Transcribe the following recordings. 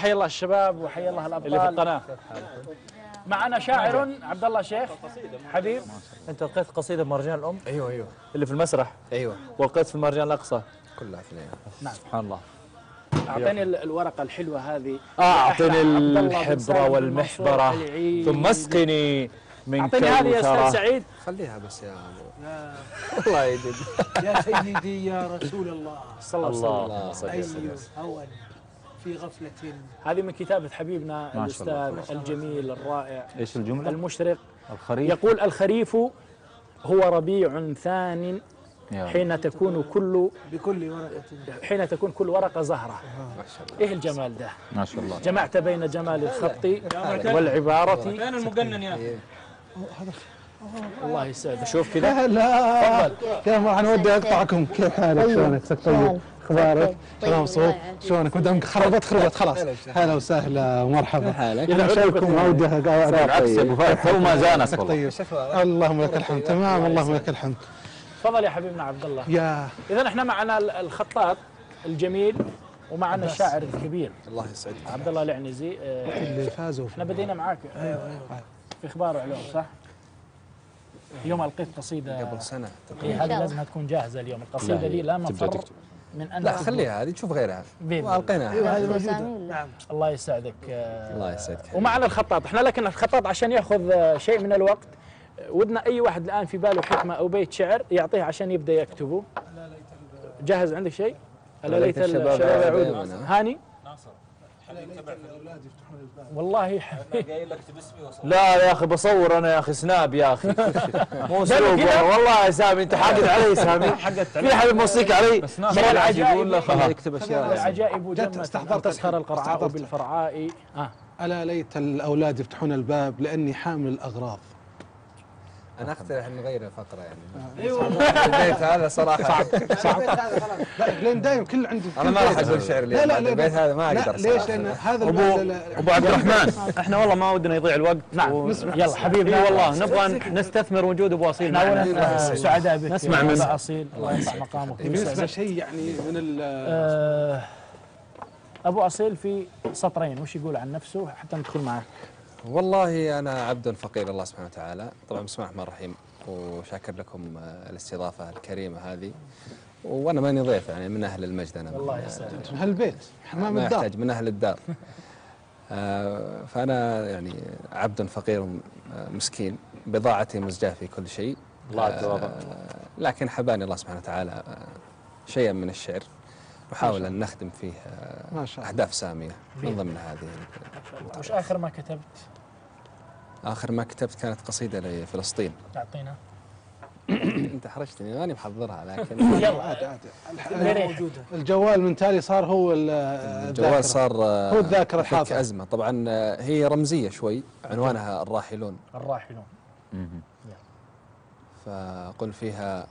حيا الله الشباب وحيا الله اللي في الابطال القناة. معنا شاعر عبد الله شيخ. حبيب. أنت لقيت قصيدة بمهرجان الأم؟ أيوه أيوه. اللي في المسرح؟ أيوه. ولقيت في المهرجان الأقصى؟ كلها اثنين. سبحان الله. أعطيني ال- الورقة الحلوة هذه. أعطني الحبرة والمحبرة. ثم اسقني من أعطيني هذه يا أستاذ. سعيد. خليها بس يا أبو. يا, الله يجد يا سيدي يا رسول الله. صلى الله عليه وسلم. في غفلة هذه من كتابة حبيبنا الله. الجميل الرائع إيش الجملة؟ المشرق. الخريف. يقول الخريف هو ربيع ثان. حين تكون كل بكل ورقة. حين تكون كل ورقة زهرة. ما شاء الله. إيه الجمال ده؟ ما شاء الله. جمعت بين جمال الخط والعبارة. فين المقنن يا الله يسعدك. شوف كذا لا كيف أنا ودي اقطعكم كيف حالك؟ شلونك؟ عساك طيب. أخبارك؟ شلون مبسوط شلونك؟ ودامك خربت خربت خلاص. هلا وسهلا ومرحبا. حالك؟ اذا شايفكم عودة بالعكس يا أبو فهد تو ما جانس والله. طيب. اللهم لك الحمد. تمام اللهم لك الحمد. تفضل يا حبيبنا عبد الله. يا. اذا إحنا معنا ال- الخطاط الجميل ومعنا الشاعر الكبير. الله يسعدك. عبد الله العنزي آه، اللي فازوا. إحنا بدينا معاك. أيوه أيوه في إخبار وعلوم صح؟ اليوم القيت قصيدة. قبل سنة إيه هذه لازم تكون جاهزة اليوم. القصيدة دي لا مفر تكتب. من أن لا خليها هذه تشوف غيرها. وألقيناها. هذه موجودة. نعم. الله يسعدك. الله يسعدك. ومعنا الخطاط. إحنا لكن الخطاط عشان يأخذ شيء من الوقت ودنا أي واحد الآن في باله حكمة أو بيت شعر يعطيه عشان يبدأ يكتبه. جاهز عندك شيء؟ ألا ليت الشباب يعود دائماً. هاني؟ والله. لا يا أخي بصور أنا يا أخي. سناب يا أخي. مو كذا؟ والله يا سامي أنت حاقد علي سامي. في حد موصيك علي؟ من العجائب يقول له خلاص. يكتب أشياء. العجائب جت جمة استحضرت. أن تسخر القرعاء. بالفرعاء. آه. الا ليت الأولاد يفتحون الباب لأني حامل الأغراض. أنا أقترح نغير الفقرة يعني. البيت هذا صراحة. لا لأن دايم كل عندي. أنا ما راح أقول شعر لا اليوم لا البيت هذا ما أقدر ليش. لأن هذا ابو أبو عبد الرحمن. إحنا والله ما ودنا يضيع الوقت. نعم. يلا حبيبي اي والله نبغى نستثمر وجود أبو أصيل إحنا معنا. اولا آه، سعداء بك نسمع. أبا أصيل. الله يرفع مقامك ويسعدك. شيء يعني من ال آه، أبو أصيل في سطرين وش يقول عن نفسه؟ حتى ندخل معك. والله أنا عبد فقير الله سبحانه وتعالى. طبعا بسم الله الرحمن الرحيم. وشاكر لكم الاستضافة الكريمة هذه. وأنا ماني ضيف يعني من أهل المجد أنا. الله من- يسعدك من هالبيت حمام ما الدار. يحتاج من أهل الدار. آه، فأنا يعني عبد فقير مسكين بضاعتي مزجاة في كل شيء. الله. آه، لكن حباني الله سبحانه وتعالى شيئا من الشعر. نحاول أن نخدم فيه آه، ما شاء الله. أهداف سامية من ضمن هذه وش آخر ما كتبت؟ آخر ما كتبت كانت قصيدة لفلسطين. تعطينا أنت حرجتني ماني محضرها لكن يلا. عادي عادي. مريح. موجودة. الجوال من تالي صار هو. الجوال صار آه، هو الذاكرة يحك الحاضرة. أزمة. طبعا آه، هي رمزية شوي عنوانها الراحلون. الراحلون. فقل فيها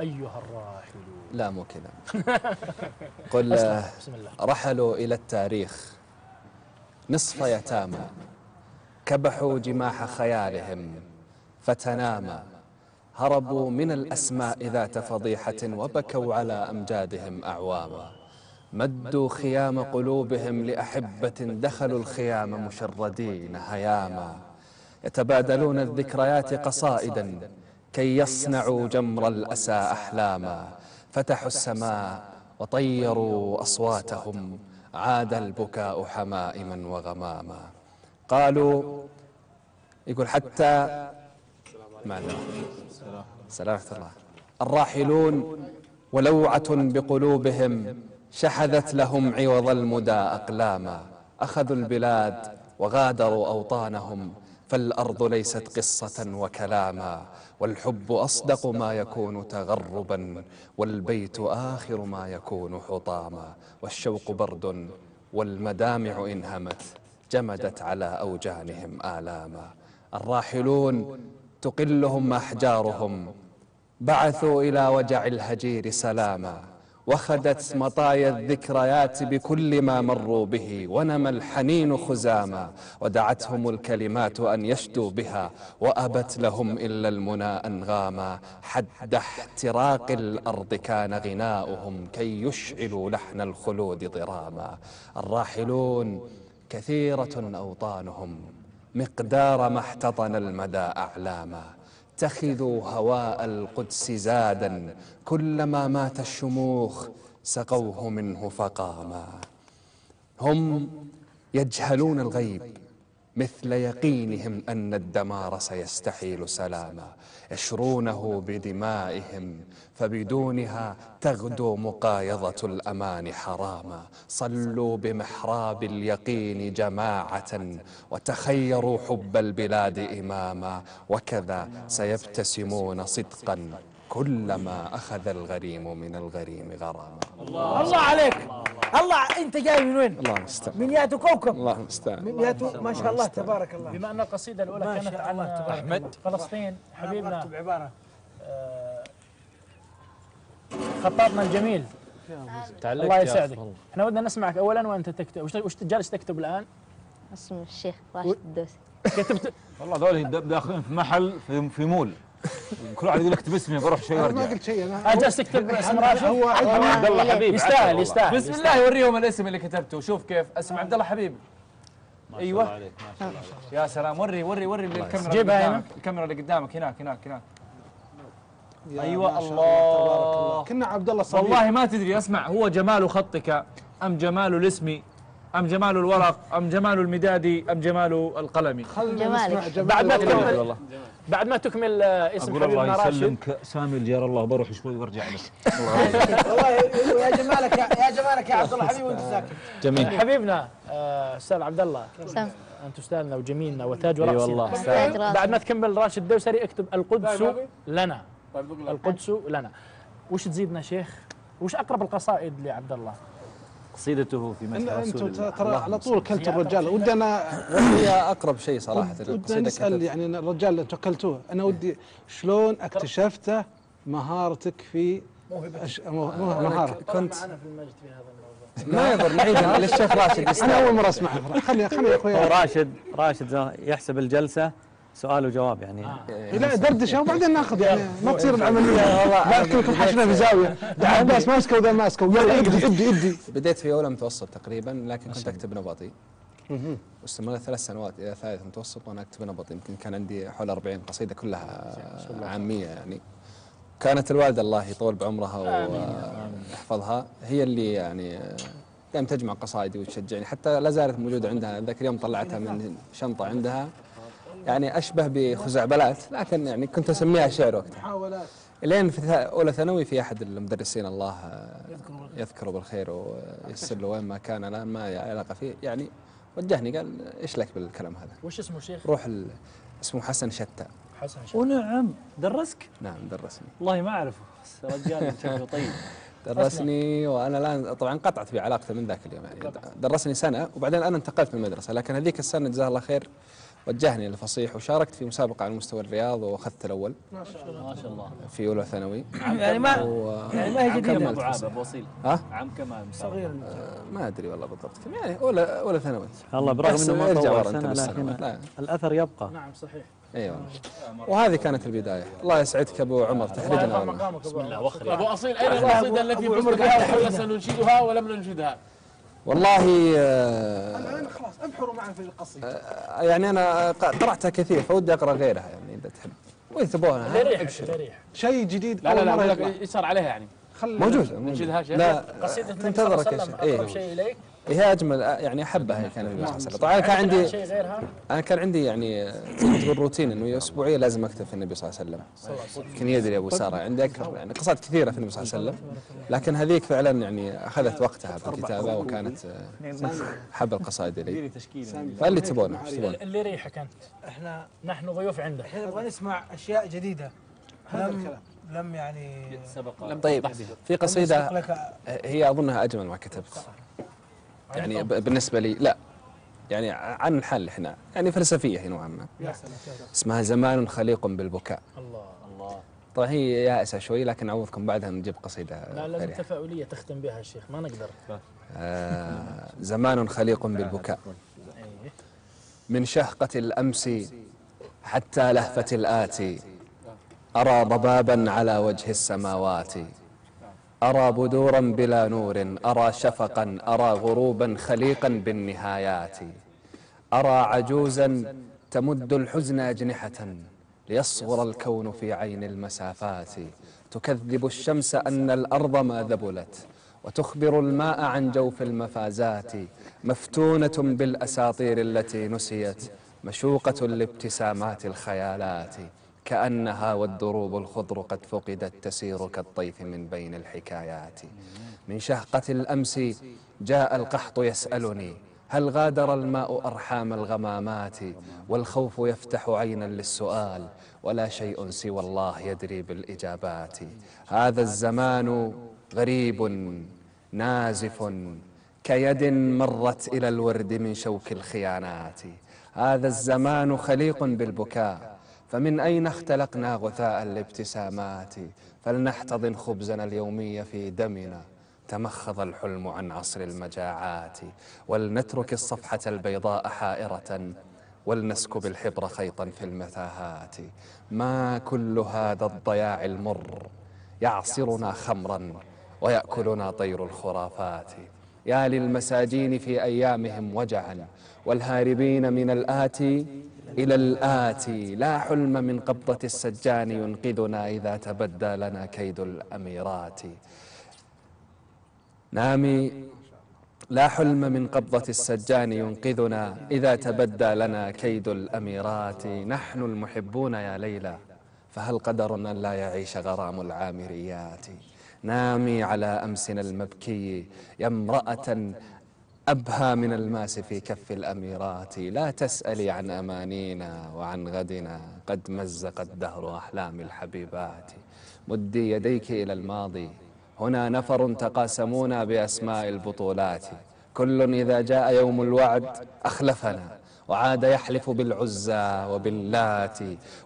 أيها الراحلون. لا مو كذا. قل أسلم. بسم الله. رحلوا إلى التاريخ. نصف يتامى. كبحوا جماح خيالهم. فتنامى. هربوا من الأسماء ذات فضيحة وبكوا على أمجادهم أعواما. مدوا خيام قلوبهم لأحبة دخلوا الخيام مشردين هياما. يتبادلون الذكريات قصائدا كي يصنعوا جمر الأسى أحلاما. فتحوا السماء وطيروا أصواتهم عاد البكاء حمائما وغماما. قالوا يقول حتى سلامة الله. الراحلون ولوعة بقلوبهم شحذت لهم عوض المدى أقلاما. أخذوا البلاد وغادروا أوطانهم. فالأرض ليست قصة وكلاما والحب أصدق ما يكون تغربا والبيت آخر ما يكون حطاما والشوق برد والمدامع إن همت جمدت على أوجانهم آلاما. الراحلون تقلهم أحجارهم بعثوا إلى وجع الهجير سلاما. وخدت مطايا الذكريات بكل ما مروا به ونمى الحنين خزاما ودعتهم الكلمات أن يشدوا بها وأبت لهم إلا المنى أنغاما حد احتراق الأرض كان غناؤهم كي يشعلوا لحن الخلود ضراما. الراحلون كثيرة أوطانهم مقدار ما احتضن المدى أعلاما. اتخذوا هواء القدس زادا كلما مات الشموخ سقوه منه فقاما. هم يجهلون الغيب مثل يقينهم أن الدمار سيستحيل سلاما. يشرونه بدمائهم فبدونها تغدو مقايضة الأمان حراما. صلوا بمحراب اليقين جماعة وتخيروا حب البلاد إماما وكذا سيبتسمون صدقا. كلما أخذ الغريم من الغريم غراما الله عليك. الله أنت جاي من وين؟ الله المستعان. من ياتو كوكب. الله المستعان. من ياتو ما شاء الله تبارك الله. بما ان القصيده الأولى ما كانت عن الله أحمد. فلسطين حبيبنا. اكتب عباره آه، خطاطنا الجميل. الله يسعدك. إحنا ودنا نسمعك اولا وأنت تكتب. وش وش جالس تكتب الآن؟ اسم الشيخ راشد الدوسي. كتبت والله ذول داخلين في محل في, في مول. كل واحد يقول لك باسمي بروح شوي أنا ما وارجع. قلت شيء أنا جالس تكتب اسم راشد؟ هو عبد الله حبيب. يستاهل يستاهل. بسم الله يوريهم الاسم اللي كتبته. شوف كيف. اسم عبد الله حبيب. أيوه. يا سلام. وري وري وري الكاميرا جيبها قدامك الكاميرا اللي قدامك. هناك هناك هناك. أيوة، ما شاء تبارك الله. كنا عبد الله صغير والله ما تدري أسمع هو جمال خطك أم جمال الاسم؟ أم جمال الورق؟ أم جمال المدادي أم جمال القلم؟ خلنا جمالك. نسمع جمال بعد ما الله. تكمل والله. بعد ما تكمل آه، اسم أقول حبيبنا الله راشد. يسلمك سامي الجار الله بروح شوي وارجع لك. والله يا جمالك يا جمالك يا عبد الله حبيبي وأنت ساكت جميل. حبيبنا آه، أستاذ عبد الله. انت أستاذنا وجميلنا وتاج أي وراسنا والله. بعد ما تكمل راشد الدوسري اكتب القدس لنا. القدس لنا. وش تزيدنا شيخ؟ وش أقرب القصائد لعبد الله؟ قصيدته في مدح رسول الله. ترى على طول كلتوا الرجال. ودنا هي أقرب شيء صراحة ودنا القصيدة نسال يعني الرجال اللي توكلتوه أنا ودي شلون اكتشفت مهارتك في أش... مو- مو- مهارة. كنت في المجد في هذا الموضوع. ما يضر نعيدها للشيخ راشد أنا. أول مرة اسمعها خلي خلي يا أخوي راشد راشد زا- يحسب الجلسة. سؤال وجواب يعني. لا دردشة وبعدين ناخذ يعني ما تصير العملية. لا كلكم حشنا في زاويه عباس ماسكه وذا ماسكه. يلا ادي ادي ادي بديت في أولى متوسط تقريبا لكن كنت أكتب نبطي واستمريت ثلاث سنوات إلى ثالث متوسط وأنا أكتب نبطي يمكن كان عندي حول 40 قصيدة كلها عامية يعني. كانت الوالدة الله يطول بعمرها ويحفظها هي اللي يعني دائما تجمع قصائدي وتشجعني. حتى لا زالت موجودة عندها. ذاك اليوم طلعتها من شنطة عندها. يعني أشبه بخزعبلات لكن يعني كنت أسميها شعر وقتها. محاولات. لين في أولى ثانوي في أحد المدرسين الله آه، يذكره بالخير. وييسر له وين ما كان الآن ما علاقة فيه. يعني وجهني قال إيش لك بالكلام هذا؟ وش اسمه شيخ؟ روح. اسمه حسن شتى. حسن شيخ ونعم درسك؟ نعم درسني. والله ما أعرفه بس رجال شكله طيب. درسني وأنا الآن طبعا قطعت في علاقته من ذاك اليوم. يعني درسني سنة وبعدين أنا انتقلت من المدرسة لكن هذيك السنة جزاه الله خير. وجهني للفصيح وشاركت في مسابقة على مستوى الرياض وأخذت الأول ما شاء الله. في أولى ثانوي. يعني ما و... يعني ما هي جديدة. كملت في أبو وصيل. ها؟ عام كمان صغير. ما أدري والله بالضبط. كم يعني اولى أولى ثانوي. الله برغم إنه ما طول ورا أنت سنه بالسنوات لكن لا. الأثر يبقى. نعم صحيح. أيوه. وهذه كانت البداية. الله يسعدك أبو عمر تحرجنا والله مقامك أبو عمر. ابو اصيل اين القصيده التي كنت قاعد سننشدها ولم ننشدها والله آه، الآن خلاص أبحروا معي في القصيدة. آه، يعني أنا قرأتها كثير فودي أقرأ غيرها يعني إذا تحب. تبغونها يريحك اللي يريحك شيء جديد لا لا لا صار عليها يعني. ننشدها شيخ لا تنتظرك يا شيخ أقرب شيء إليك. هي أجمل آه، يعني أحبها هي كانت النبي صلى الله عليه وسلم طبعا كان عندي شيء غيرها. أنا كان عندي يعني زي ما تقول روتين إنه اسبوعيا لازم أكتب في النبي صلى الله عليه وسلم. يمكن يدري أبو سارة عندي أكثر يعني قصائد كثيرة في النبي صلى الله عليه وسلم. لكن هذيك فعلا يعني أخذت وقتها في الكتابة وكانت آه، أحب القصائد لي فاللي تبونه إيش تبون اللي يريحك أنت. إحنا نحن ضيوف عندك إحنا نبغى نسمع أشياء جديدة. لم لم يعني طيب في قصيدة هي أظنها أجمل ما كتبت. يعني ب- بالنسبة لي لا يعني عن الحال اللي إحنا يعني فلسفية نوعا ما. اسمها زمان خليق بالبكاء. الله الله. طبعا هي يائسة شوي لكن أعوضكم بعدها نجيب قصيدة لا لازم. تفاؤليه تختم بها الشيخ ما نقدر. آه زمان خليق بالبكاء. من شهقة الأمس حتى لهفة الآتي أرى ضبابا على وجه السماوات. أرى بدورا بلا نور أرى شفقا أرى غروبا خليقا بالنهايات. أرى عجوزا تمد الحزن أجنحة ليصغر الكون في عين المسافات. تكذب الشمس أن الأرض ما ذبلت وتخبر الماء عن جوف المفازات. مفتونة بالأساطير التي نسيت مشوقة لابتسامات الخيالات. كأنها والدروب الخضر قد فقدت تسير كالطيف من بين الحكايات. من شهقة الأمس جاء القحط يسألني هل غادر الماء أرحام الغمامات؟ والخوف يفتح عينا للسؤال ولا شيء سوى الله يدري بالإجابات. هذا الزمان غريب نازف كيد مرت إلى الورد من شوك الخيانات. هذا الزمان خليق بالبكاء فمن أين اختلقنا غثاء الابتسامات؟ فلنحتضن خبزنا اليومي في دمنا. تمخض الحلم عن عصر المجاعات. ولنترك الصفحة البيضاء حائرة. ولنسكب الحبر خيطا في المتاهات ما كل هذا الضياع المر؟ يعصرنا خمرا ويأكلنا طير الخرافات. يا للمساجين في أيامهم وجعا. والهاربين من الآتي إلى الآتي لا حلم من قبضة السجان ينقذنا إذا تبدى لنا كيد الأميرات. نامي. لا حلم من قبضة السجان ينقذنا إذا تبدى لنا كيد الأميرات. نحن المحبون يا ليلى فهل قدر أن لا يعيش غرام العامريات؟ نامي على أمسنا المبكي يا امرأة أبهى من الماس في كف الأميرات. لا تسألي عن أمانينا وعن غدنا. قد مزق الدهر أحلام الحبيبات. مدي يديك إلى الماضي. هنا نفر تقاسمونا بأسماء البطولات. كل إذا جاء يوم الوعد أخلفنا. وعاد يحلف بالعزى وباللات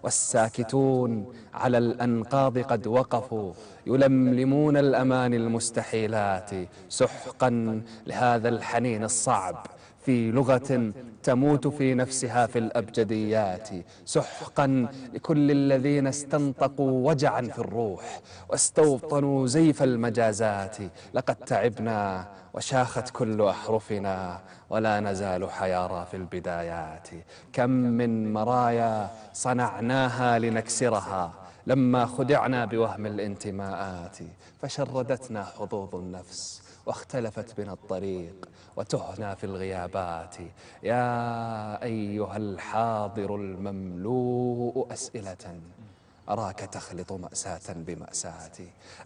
والساكتون على الأنقاض قد وقفوا يلملمون الأمان المستحيلات. سحقا لهذا الحنين الصعب في لغة تموت في نفسها في الأبجديات. سحقا لكل الذين استنطقوا وجعا في الروح واستوطنوا زيف المجازات. لقد تعبنا وشاخت كل أحرفنا ولا نزال حيارى في البدايات. كم من مرايا صنعناها لنكسرها لما خدعنا بوهم الانتماءات. فشردتنا حظوظ النفس واختلفت بنا الطريق وتهنا في الغيابات. يا أيها الحاضر المملوء أسئلة. أراك تخلط مأساة بمأساة.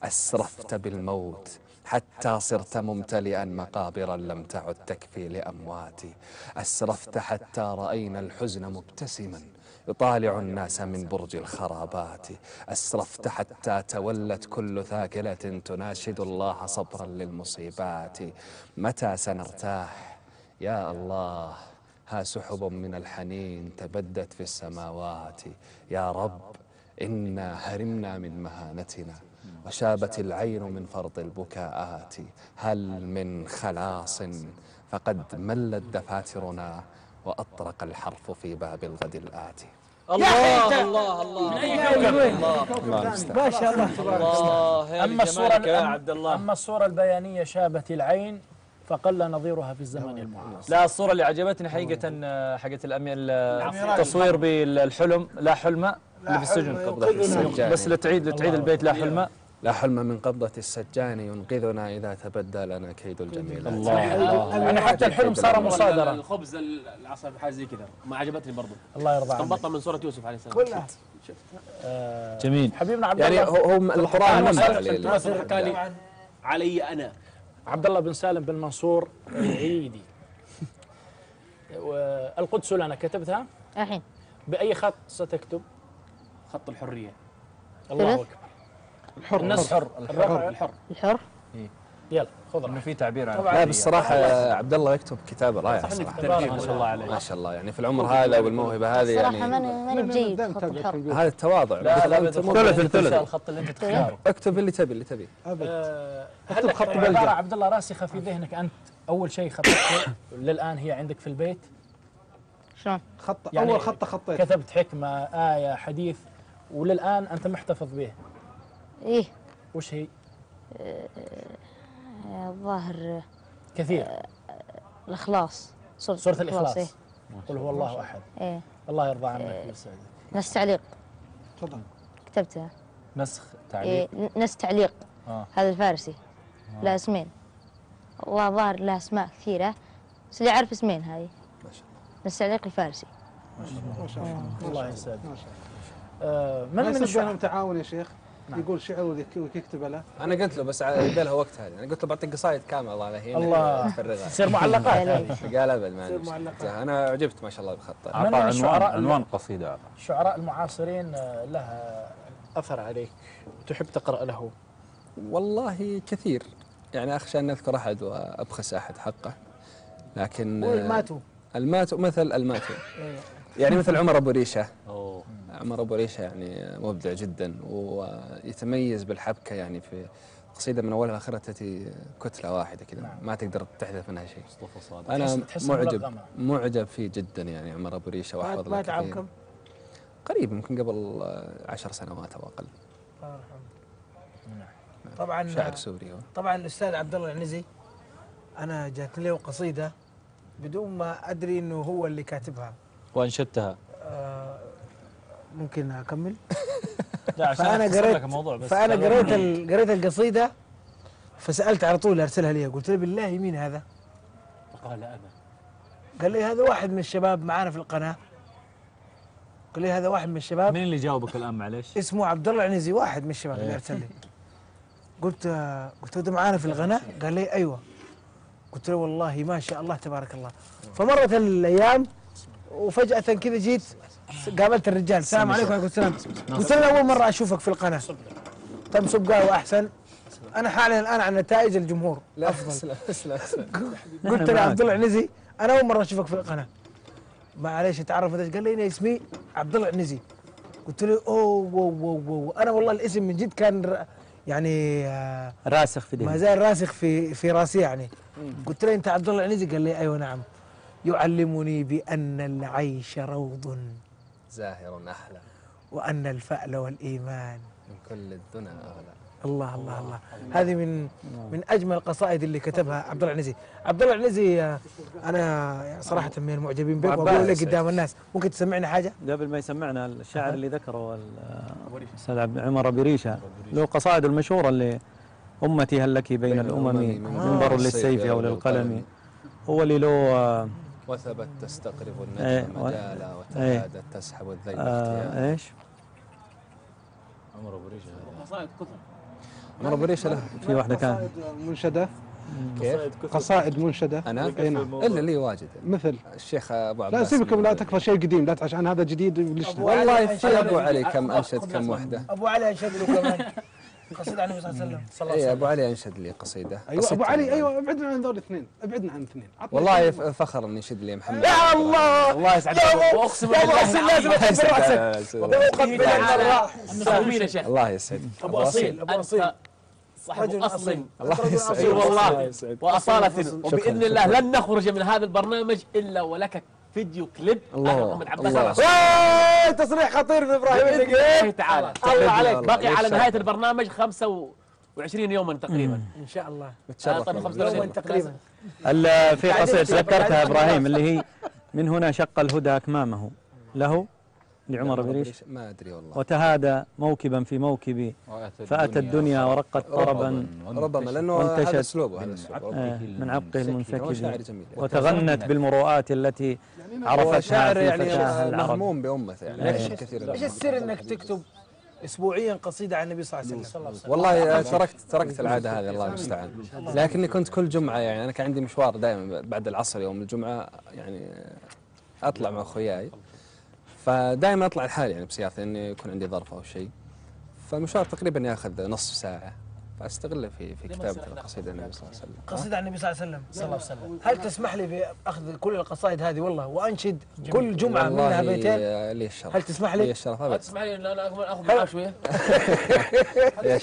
أسرفت بالموت حتى صرت ممتلئا مقابرا لم تعد تكفي لأمواتي. أسرفت حتى رأينا الحزن مبتسما يطالع الناس من برج الخرابات. أسرفت حتى تولت كل ثاكلة تناشد الله صبرا للمصيبات. متى سنرتاح؟ يا الله ها سحب من الحنين تبدت في السماوات. يا رب إنا هرمنا من مهانتنا. وشابت العين من فرط البكاءات. هل من خلاص؟ فقد ملت دفاترنا وأطرق الحرف في باب الغد الآتي الله الله الله؟ الله. ما شاء الله. تبارك الله يا أما الصورة لجمالك يا عبد الله. أما الصورة البيانية شابت العين فقل نظيرها في الزمن المعاصر. لا الصورة اللي عجبتني حقيقة آه، حقت الأمي التصوير بالحلم لا حلم اللي في السجن السجان. بس لتعيد لتعيد البيت لا حلم. لا حلم من قبضة السجان ينقذنا إذا تبدى لنا كيد الجميلات. يعني حتى الحلم صار مصادرة. الخبز العصا حاجة زي كذا. ما عجبتني برضو. الله يرضى عنك. استنبطها من سورة يوسف عليه السلام. كلها جميل. حبيبنا عبد يعني الله. هو هو القرآن حكى لي علي أنا. عبد الله بن سالم بن منصور العيدي والقدس لنا كتبتها الحين. بأي خط ستكتب؟ خط الحرية. الله. أكبر. النص حر الربع الحر الحر. يلا. خذ إنه في تعبير عن لا. بالصراحه عبد الله يكتب كتابة رائع صراحة. ما شاء الله عليه ما شاء الله. يعني في العمر هذا والموهبة هذه صراحة يعني ماني ماني بجيد. هذا التواضع. لا لا ثلث الثلث. الخط اللي أنت تختاره. اكتب اللي تبي اللي تبي. آه، اكتب خط عبارة بلجة. عبد الله راسخه في ذهنك أنت أول شيء خططته للآن هي عندك في البيت؟ شلون؟ خط يعني أول خطة خطيت. كتبت حكمة آية حديث وللآن أنت محتفظ به. إيه. وش هي؟ آه، الظاهر كثير. الإخلاص سورة, سوره إيه. الإخلاص. قل هو الله أحد. إيه. الله يرضى عنك ويسعدك نفس تعليق. تفضل. كتبتها. نسخ إيه تعليق ن- نفس تعليق. آه. هذا الفارسي. لا اسمين. وظاهر له أسماء كثيرة بس اللي عارف اسمين هاي. ما شاء الله. نفس تعليق الفارسي ما شاء الله. الله. يسعدك. ما شاء الله. آه، ما من من الشعراء بينهم تعاون يا شيخ؟ يقول شعر ويك- ويكتب له. أنا قلت له بس يبي لها وقت هذه أنا قلت له بعطيك قصايد كاملة الله هي الله. تفرغها. تصير معلقات. هذه قال أبد ما. أنا عجبت ما شاء الله بخطه. من اعطى الشعراء عنوان عنوان قصيده الشعراء المعاصرين آه، لها أثر عليك. تحب تقرأ له؟ والله كثير. يعني اخشى ان اذكر أحد وأبخس أحد حقه. لكن قول ماتوا الماتو مثل الماتو. يعني مثل عمر أبو ريشة. أوه. عمر أبو ريشه يعني مبدع جدا ويتميز بالحبكة يعني في قصيدة من أولها لآخرها تأتي كتلة واحدة كذا ما تقدر تحذف منها شيء مصطفى صادق تحسها معجب. معجب فيه جدا يعني عمر أبو ريشه مات واحفظ له مات عام كثير. كم؟ قريب يمكن قبل عشر سنوات أو أقل الله يرحمه. طبعا شاعر سوري هو طبعا الأستاذ عبد الله العنزي أنا جاتني له قصيدة بدون ما أدري إنه هو اللي كاتبها وأنشدتها آه، ممكن أكمل؟ لا عشان فأنا قريت الموضوع بس فأنا قريت قريت القصيدة فسألت على طول أرسلها لي قلت له بالله مين هذا؟ قال أنا. قال لي هذا واحد من الشباب معانا في القناة. قال لي هذا واحد من الشباب. مين اللي جاوبك الآن؟ معلش؟ اسمه عبد الله العنزي واحد من الشباب اللي أرسل لي. قلت قلت له معانا في الغناء قال لي أيوه. قلت له والله ما شاء الله تبارك الله. فمرت الأيام وفجأة كذا جيت قابلت الرجال. السلام عليكم وعليكم السلام. قلت له أول مرة أشوفك في القناة. تم سب قهوه احسن أنا حاليا الآن عن نتائج الجمهور. لا أفضل. قلت له عبد الله العنزي أنا أول مرة أشوفك في القناة. معليش تعرف قال لي أنا اسمي عبد الله العنزي. قلت له أوه وو وو أنا والله الاسم من جد كان ر- يعني آه، راسخ في ما دينك زال راسخ في في راسي يعني. قلت له أنت عبد الله العنزي؟ قال لي أيوه نعم. يعلمني بأن العيش روض زاهر أحلى. وأن الفأل والإيمان. من كل الدنا أغلى. الله الله الله. هذه من من أجمل القصائد اللي كتبها عبد الله العنزي. عبد الله العنزي أنا صراحة من المعجبين به وأقول لك. قدام الناس. ممكن تسمعنا حاجة؟ قبل ما يسمعنا الشاعر اللي ذكره ال- الأستاذ عبد عمر أبي ريشة. له قصائد المشهورة اللي أمتي هل لك بين الأمم منبر للسيف أو للقلم. هو اللي له وثبت تستقرب النجم و- مجالا وتكادت تسحب الذيل اختيالا. آه إيش؟ عمر ابو ريشه قصائد كثر. عمر ابو ريشه له. في واحدة كان. قصائد منشدة. كيف؟ قصائد منشدة. أنا. إلا لي واجد. مثل. الشيخ أبو عباس لا سيبكم لا تكفى شيء قديم لا عشان هذا جديد. والله علي في ابو علي كم انشد كم وحده. أبو علي انشد له كمان قصيده عن النبي صلى الله عليه وسلم. اي أبو علي أنشد لي قصيدة. أيوه أبو علي. أيوه أبعدنا عن ذول الاثنين أبعدنا عن الاثنين والله فخر اني يشد لي محمد. يا الله! الله يسعدك. واقسم يا ابو بالله. أصيل لازم راسك وقبل الله يسعد أبو أصيل أبو أصيل. صاحب اصل. الله رجل يسعد أصيل. اي والله. الله. وأصالة. وبإذن الله لن نخرج من هذا البرنامج إلا ولك فيديو كليب الله. أنا محمد عباس الله. تصريح خطير من إبراهيم النقيب الله تعالى. الله عليك. بقي على. نهاية البرنامج 25 يوما تقريبا. إن شاء الله. آه، متشرف طيب،. 25 يوما تقريبا. ال- في قصيدة ذكرتها إبراهيم اللي هي من هنا شق الهدى أكمامه. له؟ لعمر بن ريش ما أدري والله. وتهادى موكبا في موكبي. فأتى الدنيا ورقت طربا ربما لأنه وانتشت هذا أسلوبه هذا أسلوبه. آه، من عقه هو المنسكب وتغنت. بالمروءات التي هو عرفتها شاعر يعني مهموم بامته يعني كثير إيش السر إنك تكتب اسبوعيا قصيدة عن النبي صلى الله عليه وسلم؟ والله تركت تركت العادة هذه الله المستعان لكني كنت كل جمعة يعني أنا كان عندي مشوار دائما بعد العصر يوم الجمعة يعني أطلع مع أخوياي. فدائما أطلع لحالي يعني بسيارتي إني يكون عندي ظرف أو شيء. فالمشوار تقريبا ياخذ نصف ساعة. فاستغله في في كتابة القصيدة النبي صلى الله عليه وسلم. قصيدة عن النبي صلى الله عليه وسلم. صلى الله عليه وسلم. هل تسمح لي بأخذ كل القصائد هذه؟ والله وأنشد كل جمعة والله منها بيتين. لي الشرف. هل تسمح لي؟ لي الشرف. أبد. تسمح لي إن أنا أخذ معك شوية؟ يا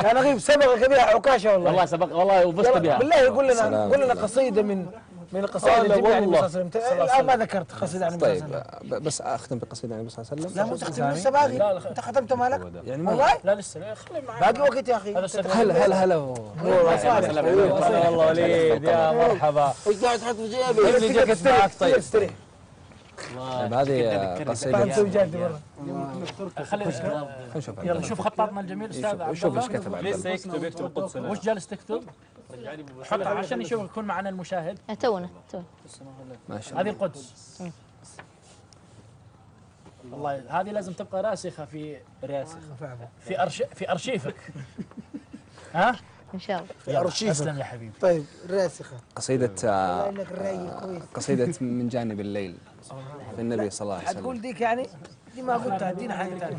يا نغيب سبقك بها عكاشة والله. والله سبق والله وفزت يلا بها. بالله قول لنا قول لنا. قصيدة من من القصائد اللي لا جبتها عن النبي صلى. الله عليه وسلم ما ذكرت قصيدة عن النبي صلى طيب الله عليه وسلم بس أختم بقصيدة النبي صلى الله عليه لا وسلم مو تختم لسه باقي. لا، لا. أنت ختمت مالك؟ يعني ما والله؟ لا لسه لا، خلي معي. باقي وقت يا أخي. هلا هلا هلا والله وليد يا مرحبا. إيش قاعد تحط في جيبي. جيب لي جاكيت معك طيب. استريح طيب هذه بعد قصيدة. تسوي جاد والله خلي نشوف يلا. شوف خطاطنا الجميل أستاذ عبد شوف إيش الله كتب عبد لسه الله. يكتب يكتب قدس وش جالس تكتب؟ حطها عشان يشوف يكون معنا المشاهد. آه، تونا تونا. ما شاء هذه الله. القدس. والله هذه لازم تبقى راسخة في راسخ في أرش في أرشيفك. ها؟ إن شاء الله. في أرشيفك. أسلم يا حبيبي. طيب راسخة. قصيدة آه، قصيدة من جانب الليل. في النبي صلى الله عليه حتقول وسلم ديك يعني؟ دي ما قلتها ادينا حاجة ثانية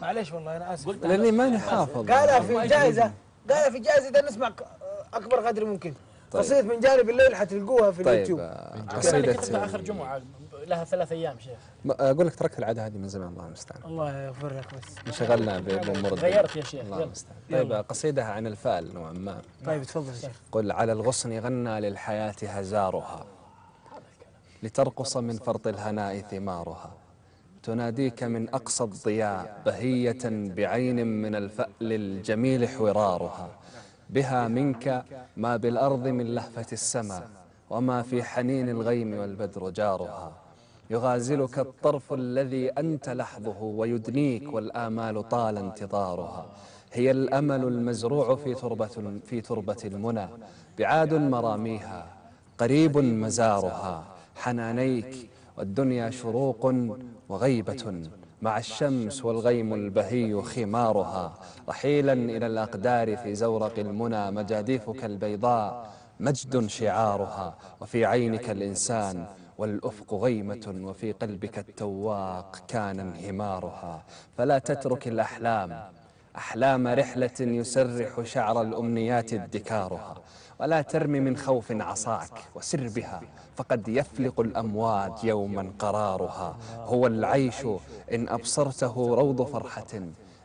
معليش والله أنا آسف. لأني ماني حافظ. قالها في جائزة قالها في جائزة إذا نسمع أكبر قدر ممكن. طيب. قصيدة من جانب الليل حتلقوها في طيب اليوتيوب. آه، كتبتها آخر جمعة لها ثلاث أيام شيخ. أقول لك تركت العادة هذه من زمان الله المستعان. الله يغفر لك بس. انشغلنا ب- بأمور الدنيا. غيرت يا شيخ الله المستعان. طيب قصيدة عن الفال نوعا ما. طيب تفضل يا شيخ. قل على الغصن غنى للحياة هزارها لترقص من فرط الهناء ثمارها. تناديك من أقصى الضياء بهية بعين من الفأل الجميل حوارها بها منك ما بالأرض من لهفة السماء وما في حنين الغيم والبدر جارها يغازلك الطرف الذي أنت لحظه ويدنيك والآمال طال انتظارها هي الأمل المزروع في تربة في تربة المنى. بعاد مراميها قريب مزارها حنانيك والدنيا شروق وغيبة مع الشمس والغيم البهي خمارها. رحيلا إلى الأقدار في زورق المنى مجاديفك البيضاء مجد شعارها. وفي عينك الإنسان والأفق غيمة وفي قلبك التواق كان انهمارها. فلا تترك الأحلام أحلام رحلة يسرح شعر الأمنيات ادكارها. ولا ترمي من خوف عصاك وسر بها فقد يفلق الأمواج يوما قرارها. هو العيش إن أبصرته روض فرحة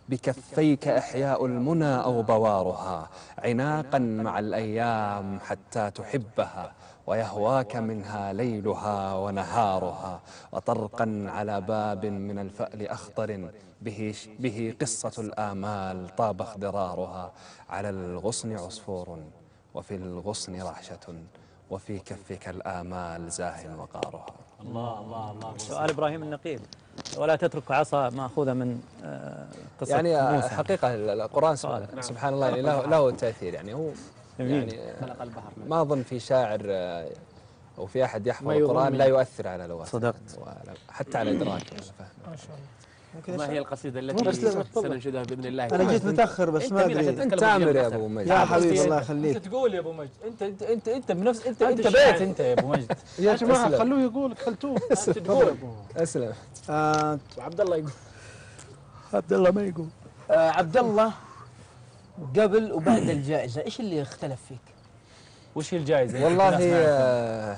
بكفيك إحياء المنى أو بوارها. عناقا مع الأيام حتى تحبها ويهواك منها ليلها ونهارها. وطرقا على باب من الفأل أخضر به, به قصة الآمال طاب اخضرارها على الغصن عصفور وفي الغصن رعشة وفي كفك الآمال زاه وقارها. الله الله الله. سؤال إبراهيم النقيب. ولا تترك عصا ماخوذه من آه، قصة يعني موسى. حقيقة القرآن سؤال. سبحان الله يعني له, له تأثير. يعني هو. يعني ما أظن في شاعر آه، أو في أحد يحفظ القرآن من- لا يؤثر على لغته صدقت. حتى على إدراكه. وفهمه ما شاء الله. ما هي القصيدة التي سننشدها بإذن الله. أنا جيت متأخر بس ما أدري. أنت عامر يا أبو مجد. يا حبيبي الله أنت يخليك تقول يا أبو مجد. انت انت انت أنت بنفس انت أنت أنت الشاعر. بيت أنت يا أبو مجد. يا جماعة أسلم. خلوه يقول خلتوه. تقول أسلم. آه وعبد الله يقول. عبد الله ما يقول. آه عبد الله قبل وبعد الجائزة إيش اللي اختلف فيك؟ وش هي الجائزة؟ والله آه،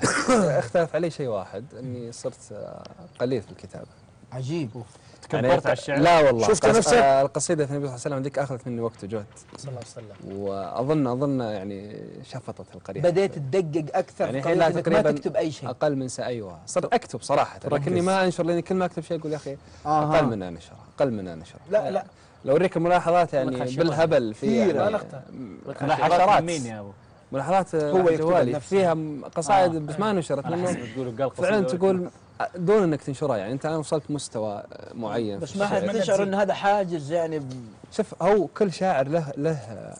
اختلف علي شيء واحد إني صرت قليل في الكتابة. عجيب. تكبرت على الشعر؟ لا والله. شفت نفسك؟ آه، القصيدة في النبي صلى الله عليه وسلم ذيك أخذت مني وقت وجهد صلى الله عليه وسلم. واظن أظن يعني شفطت القرية. بديت تدقق أكثر يعني الحين لا إنك ما تقريبا تكتب أي شيء. أقل من أيوه. صرت أكتب صراحة. لكني ما أنشر لأني كل ما أكتب شيء أقول يا أخي أقل من أنشر أقل من أنشر. لا لا. لو أوريك ملاحظات يعني بالهبل في. يعني. ملاحظات مين يا أبو؟ ملاحظات هو هو يكتبها جوالي لنفسه. فيها م- قصائد بس ما نشرت حسب تقول قال فعلا تقول دون إنك تنشرها يعني أنت الآن وصلت مستوى معين بس ما. حد تشعر إن هذا حاجز يعني ب- شوف هو كل شاعر له له آه،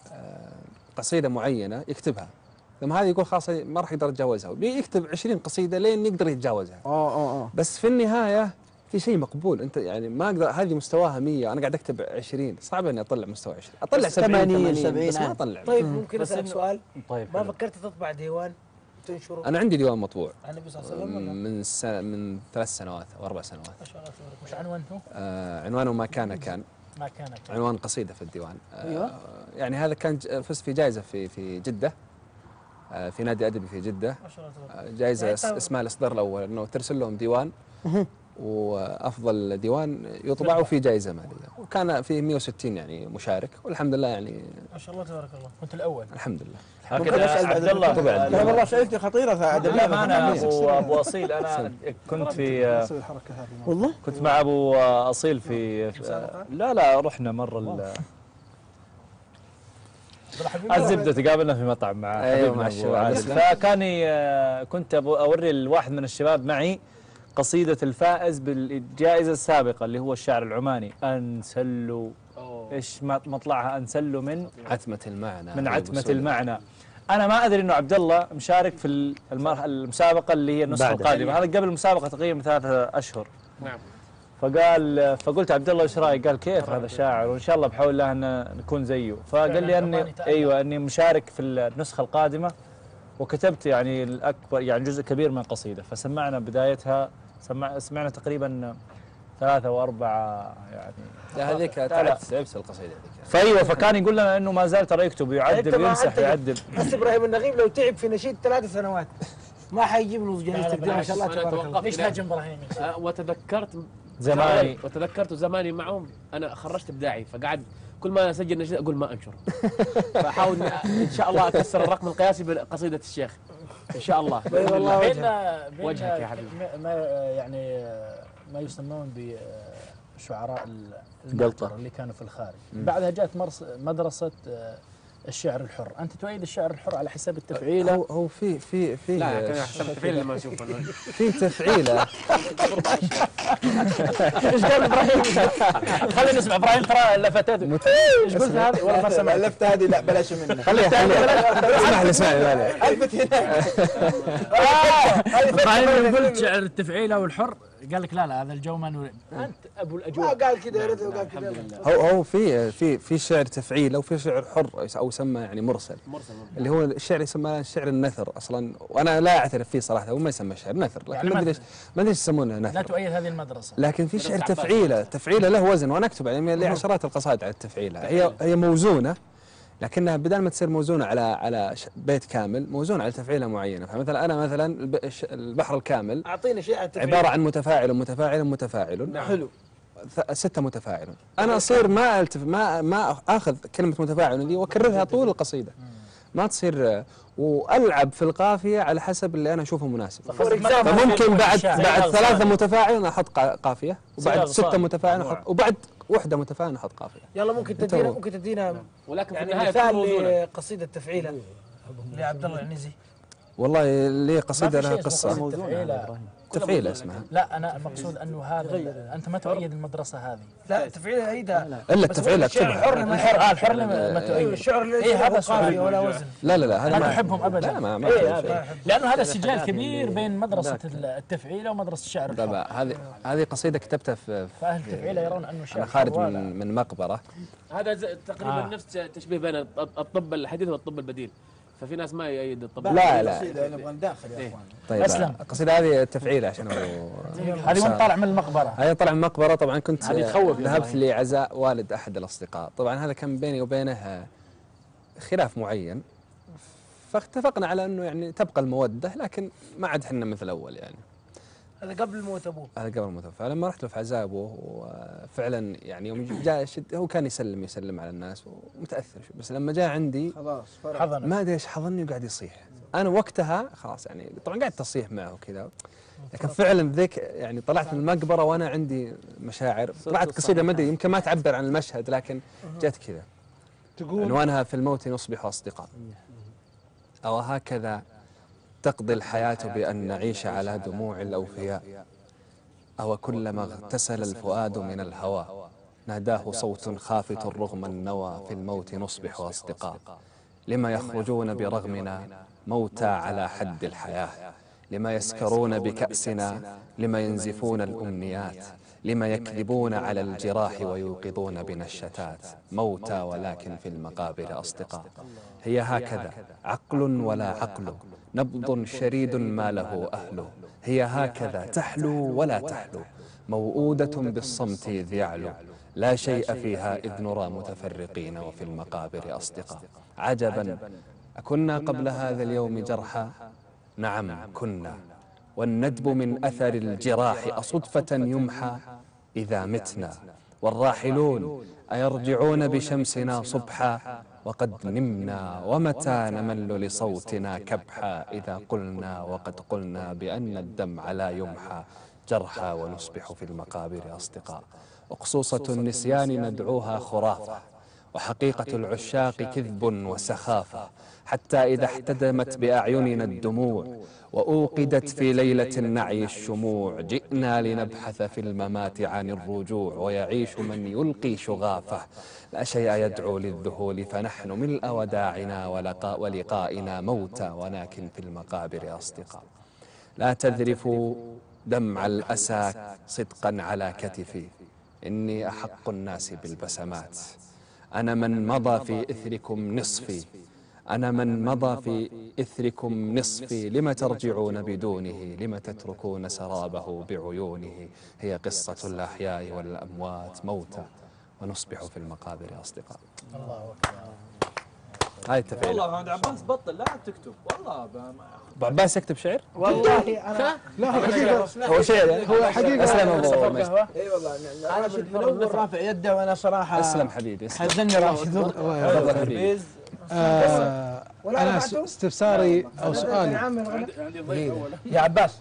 قصيدة معينة يكتبها. لما هذا يقول خلاص ما راح يقدر يتجاوزها. يكتب 20 قصيدة لين يقدر يتجاوزها. آه آه آه. بس في النهاية في شيء مقبول. أنت يعني ما أقدر هذه مستواها 100 أنا قاعد أكتب 20 صعب إني أطلع مستوى 20 أطلع بس 70 80 80 70 بس ما. أطلع. طيب ممكن بس أسألك سؤال؟ طيب ما حلو. فكرت تطبع ديوان تنشره؟ أنا عندي ديوان مطبوع. عن النبي صلى الله عليه وسلم ولا؟ من سنة من ثلاث سنوات أو أربع سنوات. ما شاء الله تبارك. وش عنوانته؟ آه عنوانه ما كان كان. ما كانت عنوان قصيدة في الديوان. أيوة. آه، يعني هذا كان فزت في جائزة في في جدة. آه، في نادي أدبي في جدة. ما شاء الله تبارك. آه، جائزة يعني اسمها الاصدار الأول إنه ترسل لهم ديوان. وأفضل ديوان يطبع وفي جائزة مالية. وكان في 160 يعني مشارك والحمد لله يعني ما شاء الله تبارك الله. كنت الأول. الحمد لله. أسأل عبد الله. طبعاً. لا والله اسئلتي خطيرة عاد ما أنا أبو أبو أصيل. أنا كنت في والله؟ كنت مع أبو أصيل في لا لا رحنا مرة ال- الزبدة تقابلنا في مطعم مع أيوة، حبيبنا مع الشباب. عادل. فكان ي- كنت أبو أوري الواحد من الشباب معي. قصيدة الفائز بالجائزة السابقة اللي هو الشعر العماني انسلوا إيش ما- مطلعها؟ انسلوا من؟ عتمة المعنى. من عتمة وصول- المعنى. أنا ما أدري إنه عبد الله مشارك في المسابقة اللي هي النسخة بعد. القادمة. هذا قبل المسابقة تقريبا ثلاثة أشهر. نعم. فقال فقلت عبد الله إيش رأيك؟ قال كيف هذا شاعر؟ وإن شاء الله بحاول الله ان نكون زيه. فقال لي أني. أيوه أني مشارك في النسخة القادمة. وكتبت يعني الاكبر يعني جزء كبير من القصيده فسمعنا بدايتها سمع سمعنا تقريبا ثلاثة وأربعة يعني. لا هذيك تعبت تعبت القصيدة هذيك فأيوة فكان يقول لنا إنه ما زال ترى يكتب ويمسح أنت- ويعدل بس إبراهيم النغيب لو تعب في نشيد ثلاث سنوات ما حيجيب له الدين ما شاء الله. أنا تبارك الله. ليش يا شيخ؟ آه، وتذكرت زماني. وتذكرت زماني معهم. أنا خرجت ابداعي فقعد كل ما أسجل نشيد أقول ما أنشر فأحاول إن شاء الله أكسر الرقم القياسي بقصيدة الشيخ إن شاء الله أي والله بين وجهك. يا حبيبي. ما- ما يعني ما يسمون بشعراء قلطة. القلطة اللي كانوا في الخارج بعدها جاءت مدرسة آه، الشعر الحر. أنت تؤيد الشعر الحر على حساب التفعيلة؟ هو هو في في في لا كان حسب التفعيل لما أشوف في تفعيلة. إيش قال إبراهيم؟ خلينا نسمع. إبراهيم ترى لفتاته إيش قلت هذه؟ والله ما سمعت. الفت هذه لا بلاش منها خليها خليها اسمح لي اسمح لي. الفت هنا إبراهيم قلت شعر التفعيلة والحر قال لك لا لا هذا الجو ما نريد. أنت أبو ما الأجواء. قال كذا يا ريته قال كذا هو هو في في في شعر تفعيله وفي شعر حر أو يسمى يعني مرسل. مرسل اللي هو الشعر يسمى شعر النثر أصلا. وأنا لا أعترف فيه صراحة هو ما يسمى شعر نثر لكن يعني ما أدري ما- ليش ما أدري إيش يسمونه لا نثر تؤيد هذه المدرسة. لكن في شعر. تفعيله تفعيله له وزن وأنا أكتب يعني لي عشرات القصائد على التفعيلة. هي هي موزونة. لكنها بدل ما تصير موزونة على على ش- بيت كامل موزونة على تفعيلة معينة. فمثلا أنا مثلا البحر الكامل اعطينا شيء التفعيل. عبارة عن متفاعل متفاعل متفاعل حلو. ث- ستة متفاعل. أنا أصير ما ألتف ما ما آخذ كلمة متفاعل دي وأكررها طول القصيدة. ما تصير وألعب في القافية على حسب اللي أنا أشوفه مناسب. فممكن بعد بعد ثلاثة متفاعل أحط قا- قافية وبعد صاد. متفاعل. أحط وبعد وحدة متفاعل أحط قافية. يلا ممكن تدينا هو. ممكن تدينا ولكن في يعني مثال لقصيدة تفعيله لعبد الله العنزي. والله لي شيء لها اسمه تفعيلة اسمها لا أنا المقصود أنه هذا أنت ما تؤيد المدرسة هذه. لا تفعيله ايدها إلا بس التفعيل الشعر أكتبها الحر لما الحر الحر ما أيوه تؤيد. الشعر إيه، هذا. قافية ولا وزن؟ لا لا لا هذا لا ما تحبهم ابدا. لا ما ما إيه. لأنه هذا سجال كبير بين مدرسة التفعيله ومدرسة الشعر. لا هذه هذه قصيدة كتبتها في فأهل التفعيله يرون أنه أنا خارج. من من مقبرة. هذا تقريبا آه. نفس تشبيه بين الط- الطب الحديث والطب البديل. ففي ناس ما يؤيد الطب لا لا. نبغى نداخل يا إيه. أخوان. طيب أسلم. القصيدة هذه تفعيلة عشان هذه وين طالع من المقبرة. هذه طلع من مقبرة طبعا كنت هذه تخوف يا ذهبت. لعزاء والد أحد الأصدقاء. طبعا هذا كان بيني وبينه خلاف معين. فاتفقنا على أنه يعني تبقى المودة لكن ما عاد حنا مثل أول يعني. هذا قبل موت أبوه. هذا قبل الموت. فلما رحت له في عزاء أبوه وفعلا يعني يوم جاء شد هو كان يسلم يسلم على الناس ومتأثر شوي. بس لما جاء عندي خلاص فرق حضن ما أدري إيش حضني وقاعد يصيح. أنا وقتها خلاص يعني طبعا قاعد تصيح معه كذا لكن فعلا ذيك يعني طلعت من المقبرة وأنا عندي مشاعر. طلعت قصيدة ما أدري يمكن ما تعبر عن المشهد لكن جت كذا. تقول؟ عنوانها في الموت نصبح أصدقاء. أو هكذا تقضي الحياة بأن نعيش على دموع الأوفياء. أو كلما اغتسل الفؤاد من الهوى ناداه صوت خافت رغم النوى في الموت نصبح أصدقاء. لما يخرجون برغمنا موتى على حد الحياة. لما يسكرون بكأسنا لما ينزفون الأمنيات لما يكذبون على الجراح ويوقظون بنا الشتات موتى ولكن في المقابر أصدقاء. هي هكذا عقل ولا عقل نبض شريد ما له أهله هي هكذا تحلو ولا تحلو موؤودة بالصمت إذ يعلو. لا شيء فيها إذ نرى متفرقين وفي المقابر أصدقاء. عجبا أكنا قبل هذا اليوم جرحى نعم كنا. والندب من أثر الجراح أصدفة يمحى إذا متنا. والراحلون أيرجعون بشمسنا صبحا؟ وقد نمنا ومتى نمل لصوتنا كبحا؟ إذا قلنا وقد قلنا بأن الدمع لا يمحى. جرحى ونصبح في المقابر أصدقاء. أقصوصة النسيان ندعوها خرافة. وحقيقة العشاق كذب وسخافة. حتى إذا احتدمت بأعيننا الدموع وأوقدت في ليلة النعي الشموع جئنا لنبحث في الممات عن الرجوع ويعيش من يلقي شغافه. لا شيء يدعو للذهول فنحن ملء وداعنا ولقاء ولقائنا موتى ولكن في المقابر أصدقاء. لا تذرفوا دمع الأسى صدقا على كتفي. إني أحق الناس بالبسمات. أنا من مضى في إثركم نصفي. أنا من مضى في إثركم نصفي لم ترجعون بدونه؟ لم تتركون سرابه بعيونه؟ هي قصة الأحياء والأموات موتى ونصبح في المقابر أصدقاء. الله أكبر. هاي التفعيل والله محمد عباس بطل لا تكتب. والله ب- أبو عباس يكتب شعر؟ والله أنا لا هو حقيقة. هو شعر يعني. هو أبو مجد إي والله أنا راشد منور رافع يده وأنا صراحة أسلم حبيبي حزني راشد تفضل. حبيبي. آه أنا؟ استفساري أو سؤالي. عندي ضيف اول يا عباس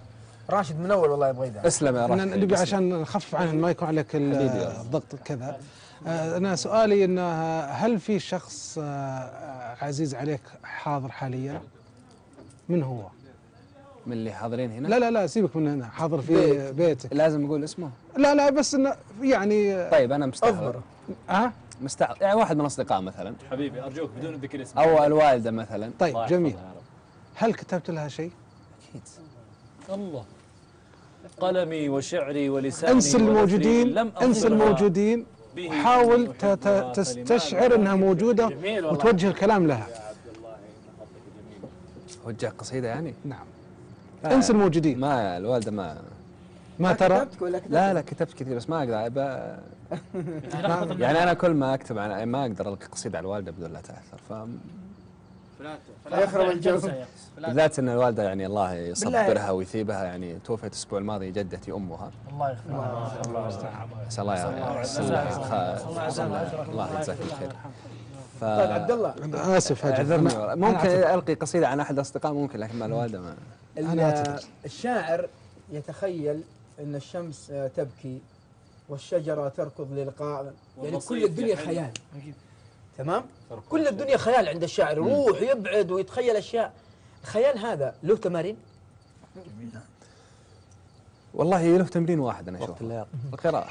راشد منور والله يبغى يدعم أسلم يا راشد. نبي عشان نخفف عنه ما يكون عليك. الضغط كذا. آه، أنا سؤالي إنه هل في شخص آه، عزيز عليك حاضر حاليا؟ من هو؟ من اللي حاضرين هنا؟ لا لا لا سيبك من هنا حاضر في بيت. بيتك. لازم أقول اسمه؟ لا لا بس إنه يعني طيب أنا مستحضر ها؟ مستع... يعني واحد من الأصدقاء مثلا. حبيبي أرجوك بدون ذكر اسم أو الوالدة مثلا. طيب جميل. هل كتبت لها شيء؟ أكيد. الله. قلمي وشعري ولساني انسى ونثري الموجودين أطلبها الموجودين. وحاول ت- ت- أحبها تستشعر إنها موجودة جميل والله. وتوجه الكلام لها. وجه قصيدة يعني؟ نعم. انسى الموجودين. ما الوالدة ما ما ترى؟ كتبت ولا كتبت؟ لا لا كتبت كثير بس ما أقدر. يعني أنا كل ما أكتب عن ما أقدر ألقي قصيدة على الوالدة بدون لا تأثر ف يخرب الجو. بالذات إن الوالدة يعني الله يصبرها ويثيبها يعني توفيت الأسبوع الماضي جدتي أمها. الله عسى الله يحسن لها. خ- الله يجزاك الخير. ف طيب عبد الله. أنا آسف اعذرني ممكن. ألقي قصيدة عن أحد الاصدقاء ممكن لكن مع الوالدة ما أعتذر. الشاعر يتخيل إن الشمس تبكي والشجرة تركض للقاء يعني كل الدنيا خيال. تمام؟ كل الدنيا خيال عند الشاعر يروح يبعد ويتخيل أشياء. الخيال هذا له تمارين؟ والله له تمرين واحد أنا وقت اشوفه اللياقة. القراءة.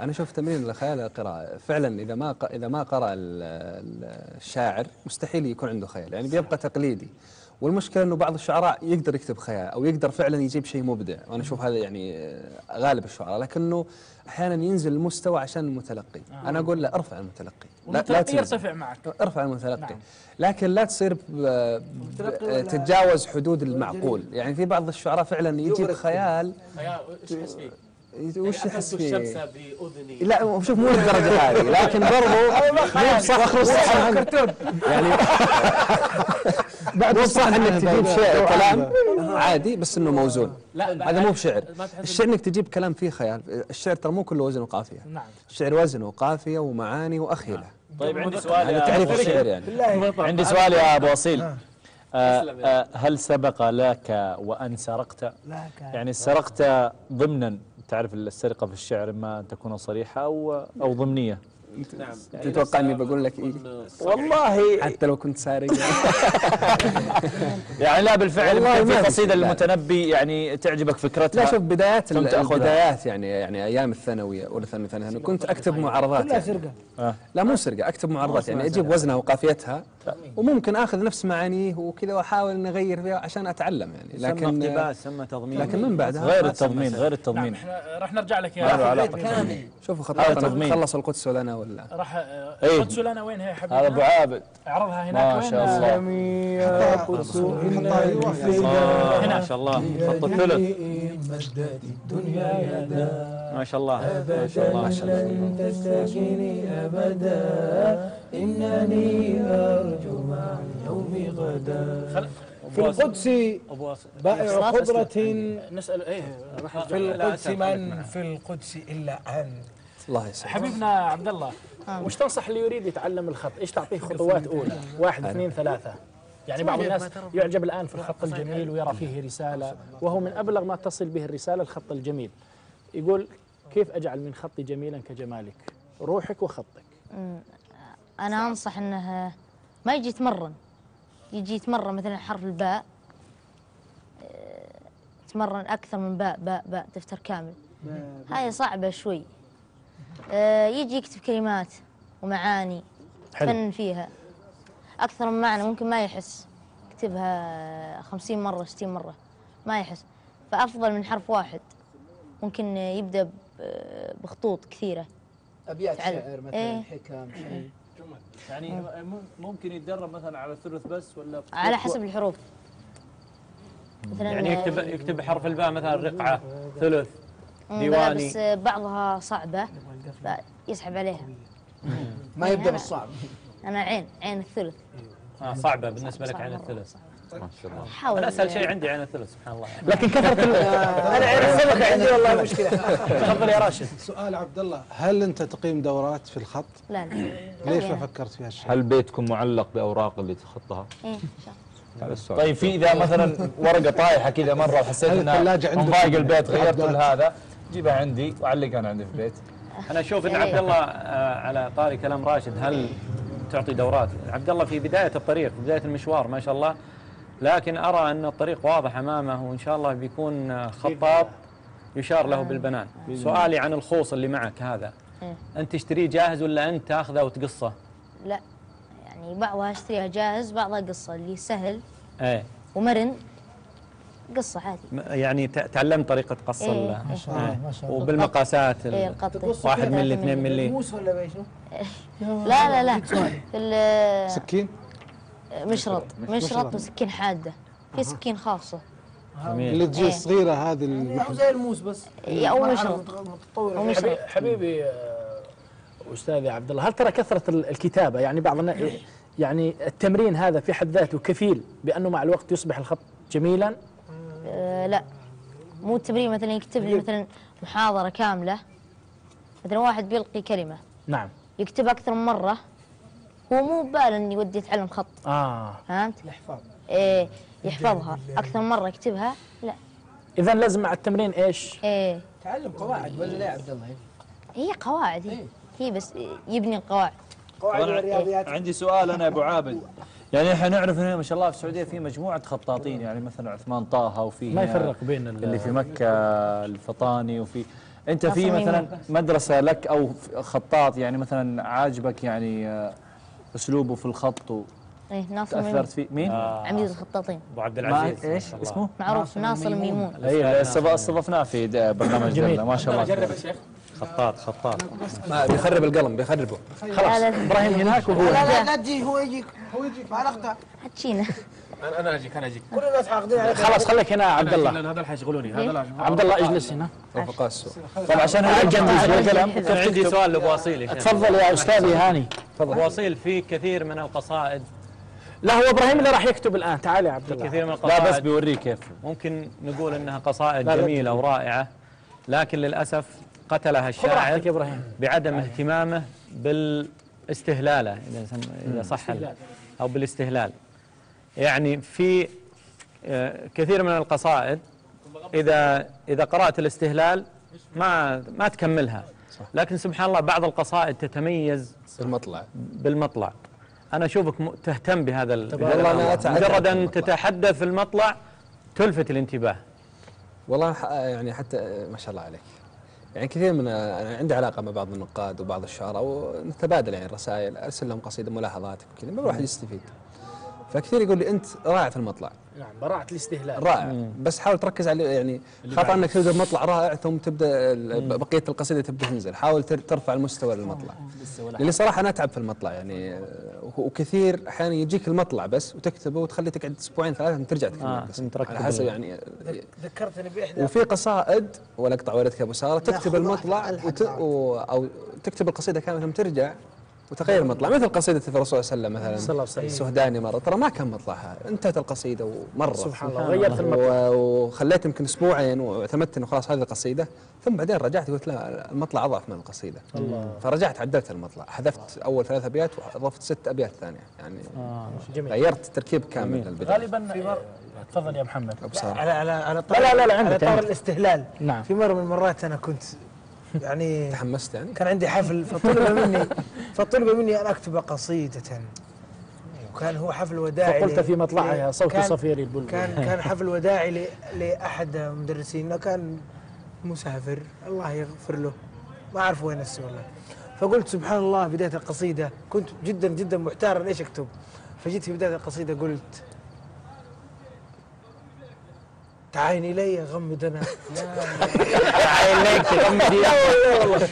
أنا أشوف تمرين الخيال القراءة. فعلا إذا ما ق- إذا ما قرأ ال- ال- الشاعر مستحيل يكون عنده خيال يعني بيبقى تقليدي. والمشكلة أنه بعض الشعراء يقدر يكتب خيال أو يقدر فعلا يجيب شيء مبدع. وأنا أشوف هذا يعني آه، غالب الشعراء. لكنه أحيانا ينزل المستوى عشان المتلقي. أنا أقول له ارفع المتلقي. والمتلقي تنزل. يرتفع معك. ارفع المتلقي. نعم. لكن لا تصير ب- ب- تتجاوز حدود المعقول. يعني في بعض الشعراء فعلا يجيب. خيال. إيش تحس فيه؟ وش يحس فيه؟ الشمس بأذني. لا شوف مو للدرجة هذه لكن برضو مو بصح صح يعني بعد مو صح إنك تجيب بعد- كلام عادي بس إنه موزون. لا هذا مو بشعر. تحس الشعر إنك تجيب كلام فيه خيال. الشعر ترى مو كله وزن وقافية. نعم. الشعر وزن وقافية ومعاني وأخيلة. طيب عندي سؤال هذا تعريف الشعر يعني. عندي سؤال يا ابو اصيل آه. آه هل سبق لك وأن سرقت؟ لا كان. يعني سرقت ضمنا. تعرف السرقة في الشعر اما ان تكون صريحة أو أو ضمنية. نعم. تتوقع اني بقول لك إيه؟ والله. حتى لو كنت سارق. يعني لا بالفعل والله في قصيدة. للمتنبي يعني تعجبك فكرتها. لا شوف بدايات. البدايات يعني يعني أيام الثانوية أولى ثانوي ثانوي ثانوي كنت أكتب معارضات كلها يعني. سرقة. لا مو سرقة أكتب معارضات يعني. أجيب وزنها وقافيتها وممكن آخذ نفس معانيه وكذا وأحاول ان أغير فيها عشان أتعلم يعني. سمى لكن اقتباس سمى تضمين. لكن من بعدها غير التضمين. غير نعم التضمين. إحنا راح نرجع لك يا. كامل شوفوا تضمين. خلص القدس لنا ولا؟ راح آه، إيه. القدس لنا وين هي يا حبيبي؟ هذا أبو عابد. اعرضها هناك ما وين؟ شاء الله. سلامي يا قدس ما. شاء الله. خط الثلث. مجدت الدنيا يدا ما شاء الله. ما شاء الله. ما شاء الله. لن تستكني أبدا. إنني أرجو مع اليوم غدا. في القدس بائع خضرة نسال إيه. في القدس من في القدس إلا أنت. الله يسلمك حبيبنا عبد الله وش تنصح اللي يريد يتعلم الخط؟ إيش تعطيه خطوات؟ اولى واحد اثنين ثلاثة. يعني بعض الناس يعجب الآن في الخط الجميل ويرى فيه رسالة وهو من أبلغ ما تصل به الرسالة الخط الجميل. يقول كيف أجعل من خطي جميلا كجمالك؟ روحك وخطك. أنا أنصح إنه ما يجي يتمرن. يجي يتمرن مثلا حرف الباء. آه، يتمرن أكثر من باء باء باء دفتر كامل. هاي صعبة شوي. آه، يجي يكتب كلمات ومعاني حلو. فن فيها. أكثر من معنى ممكن ما يحس. يكتبها خمسين مرة ستين مرة ما يحس. فأفضل من حرف واحد. ممكن يبدأ ب- بخطوط كثيرة. أبيات. شعر مثلا إيه. حكم شيء. يعني ممكن يتدرب مثلا على الثلث بس ولا على حسب الحروف. مثلا يعني يكتب يكتب حرف الباء مثلا رقعة ثلث ديواني. بس بعضها صعبة. يسحب عليها. ما يبدأ بالصعب. أنا عين عين الثلث. آه صعبة بالنسبة لك عين الثلث. ما شاء الله. حاول. أنا اسهل شيء عندي عين الثلث سبحان الله. لكن كثرة ال- أنا عين السمكة عندي والله مشكلة. تفضل يا راشد. سؤال عبد الله هل أنت تقيم دورات في الخط؟ لا لا. ليش. ما فكرت في هالشيء؟ هل بيتكم معلق بأوراق اللي تخطها؟ إيه إن شاء الله. هذا طيب في إذا مثلا ورقة طايحة كذا مرة وحسيت إنها مضايق البيت غيرت؟ لهذا جيبها عندي وعلقها أنا عندي في البيت. أنا أشوف إن عبد الله آه، على طاري كلام راشد هل تعطي دورات؟ عبد الله في بداية الطريق في بداية المشوار ما شاء الله. لكن أرى أن الطريق واضح أمامه وإن شاء الله بيكون آه، خطاط يشار له بالبنان. سؤالي عن الخوص اللي معك هذا. إيه. أنت تشتريه جاهز ولا أنت تاخذه وتقصه؟ لا يعني بعضها اشتريها جاهز بعضها قصه اللي سهل إيه. ومرن. قصه عادي يعني تعلمت طريقة قص إيه، ال- ما شاء الله، ما شاء الله. وبالمقاسات ال- إيه القط واحد ملي اثنين ملي. موس ولا بيشو؟ لا لا لا. في ال- سكين؟ مشرط مشرط. وسكين حادة. في سكين خاصة. جميل. اللي تجي إيه. الصغيرة هذه اللي يعني زي الموس بس. إيه، أو مشرط. أو مشرط. حبيبي, آه، أستاذي عبد الله هل ترى كثرة ال- الكتابة؟ يعني بعض يعني التمرين هذا في حد ذاته كفيل بأنه مع الوقت يصبح الخط جميلا؟ لا. مو التمرين مثلا يكتب لي مثلا محاضرة كاملة. مثلا واحد بيلقي كلمة. نعم. يكتب أكثر من مرة. هو مو بباله إنه يودي يتعلم خط. آه. فهمت؟ الحفاظ إيه يحفظها. أكثر من مرة يكتبها. لا. اذا لازم مع التمرين إيش؟ إيه. تعلم قواعد ولا لا يا عبد الله؟ هي قواعد هي. هي بس يبني القواعد. قواعد الرياضيات عندي سؤال أنا يا أبو عابد. يعني إحنا نعرف إن ما شاء الله في السعودية في مجموعة خطاطين يعني مثلا عثمان طه وفي ما يفرق بين ال- اللي في مكة الفطاني وفي أنت في. مثلا مدرسة لك أو خطاط يعني مثلا عاجبك يعني آه، أسلوبه في الخط إيه ناصر ميمون. وتاثرت فيه؟ مين؟ عميد الخطاطين. أبو عبد العزيز إيش؟ اسمه؟ معروف ناصر ميمون. اي استض- استضفناه في برنامج ما شاء الله. جرب يا شيخ. خطاط خطاط. ما بيخرب القلم بيخربه. خلاص إبراهيم هناك وهو لا لا لا تجي هو يجيك. هو يجيك. ما نقطع حتشينا. أنا أنا أجيك أنا أجيك. كل الناس حاقدين عليك. خلاص خليك هنا يا عبد الله. لأن هذا اللي حيشغلوني هذا لا عبد الله اجلس هنا. رفقاء السوق طبعا عشان هو جنبي شوي كلام كان عندي سؤال لابو اصيل يا شيخ. تفضل يا استاذي هاني. ابو اصيل في كثير من القصائد. لا هو إبراهيم اللي راح يكتب الآن. تعال يا عبد الله. كثير من لا القصائد. بس بيوريك كيف. ممكن نقول إنها قصائد لا، لا. جميلة ورائعة لكن للأسف قتلها إبراهيم. بعدم اهتمامه بالاستهلاله إذا سم- إذا صح أو بالاستهلال. يعني في آه، كثير من القصائد إذا إذا قرأت الاستهلال ما ما تكملها. لكن سبحان الله بعض القصائد تتميز المطلع بالمطلع. أنا أشوفك م- تهتم بهذا ال- بهذا والله أنا مجرد أن بالمطلع. تتحدث في المطلع تلفت الانتباه. والله يعني حتى ما شاء الله عليك. يعني كثير من أنا عندي علاقة مع بعض النقاد وبعض الشعراء ونتبادل يعني الرسائل أرسل لهم قصيدة ملاحظات كذا ما الواحد يستفيد. فكثير يقول لي أنت رائع في المطلع. نعم براعة الاستهلال رائع. بس حاول تركز على يعني خطا إنك تبدأ بمطلع رائع ثم تبدأ ال- بقية القصيدة تبدأ تنزل. حاول تر- ترفع المستوى للمطلع. لاني صراحة أنا أتعب في المطلع يعني وكثير أحيانا يجيك المطلع بس وتكتبه وتخلي تقعد أسبوعين ثلاثة ترجع تكتب آه، على حسب يعني ذكرتني باحدى وفي قصائد ولا أقطع وردك يا أبو سارة. تكتب المطلع وت... و... أو تكتب القصيدة كاملة ثم ترجع. وتغير المطلع مثل قصيدة الرسول صلى الله عليه وسلم مثلا. صلى الله عليه وسلم. السهداني مرة. ترى ما كان مطلعها. انتهت القصيدة ومره سبحان الله. غيرت المطلع. وخليت يمكن أسبوعين واعتمدت إنه خلاص هذه القصيدة. ثم بعدين رجعت قلت لا المطلع أضعف من القصيدة. الله. فرجعت عدلت المطلع. حذفت أول ثلاث أبيات وأضفت ست أبيات ثانية. يعني جميل. غيرت تركيب كامل جميل. للبداية. غالبا تفضل يا محمد. على على على لا لا لا, لا على طار. الاستهلال. نعم. في مرة من المرات أنا كنت يعني تحمست يعني؟ كان عندي حفل فطلب مني فطلب مني أن أكتب قصيدة. وكان هو حفل وداعي فقلت في مطلعها صوت صفير البلبل كان كان حفل وداعي لأحد مدرسينا كان مسافر الله يغفر له. ما أعرف وين هسه والله. فقلت سبحان الله بداية القصيدة كنت جدا جدا محتار إيش أكتب. فجيت في بداية القصيدة قلت تعاين إلي غمضنا تعال ليك تغمد لا والله والله.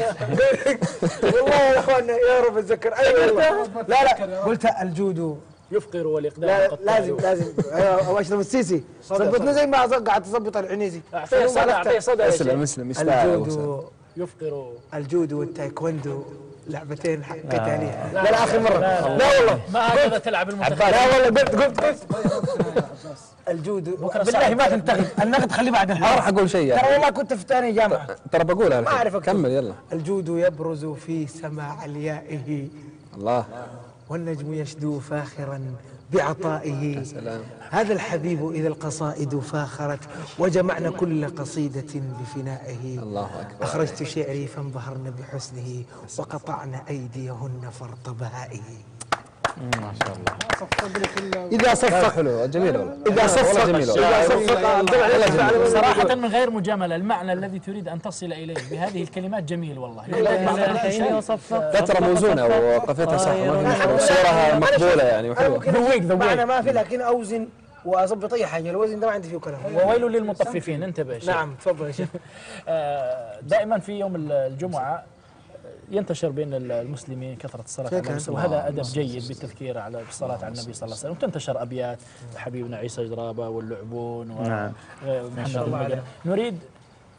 والله يا اخوانا يا رب اتذكر أي والله. لا لا. قلت الجود. يفقر والإقدام لا قد لازم. لازم. أيوه أبو أشرف السيسي. ظبطنا زي ما قعدت تظبط العنيزي. أعطيه صدى أعطيه صدى يا اسلم. اسلم. الجود. يفقر. الجود والتايكوندو. لعبتين حقت عليها لا لا آخر مرة. لا والله. ما هكذا تلعب المنتخب. لا والله قلت قلت قلت. الجود بالله ما تنتقد. النقد خليه بعد ما راح أقول شيء ترى يعني والله كنت في ثاني جامعة. ترى بقولها ما أعرف الحين أكتب. كمل يلا. الجود يبرز في سماع اليائه. الله. والنجم يشدو فاخرا بعطائه. سلام. هذا الحبيب إذا القصائد فاخرت وجمعنا كل قصيدة بفنائه. الله أكبر. أخرجت شعري فانبهرن بحسنه وقطعن أيديهن فرط بهائه. إذا لا، صفق حلو جميل. والله إذا صفق جميل. إذا صفق صراحة من غير مجاملة المعنى الذي تريد أن تصل إليه بهذه الكلمات جميل والله. لا ترى موزونة وقفيتها صح ما في مشكلة. وصورها مقبولة يعني وحلوة. معنى ما في لكن أوزن وأضبط أي حاجة. الوزن ده ما عندي فيه كلام. وويل للمطففين انتبه يا شيخ. نعم تفضل يا شيخ. آه، دائما في يوم الجمعة ينتشر بين المسلمين كثرة الصلاة على. النبي وهذا أدب جيد بالتذكير على بالصلاة على النبي صلى الله عليه وسلم. وتنتشر أبيات حبيبنا عيسى جرابة واللعبون نعم. ومحمد المدني نريد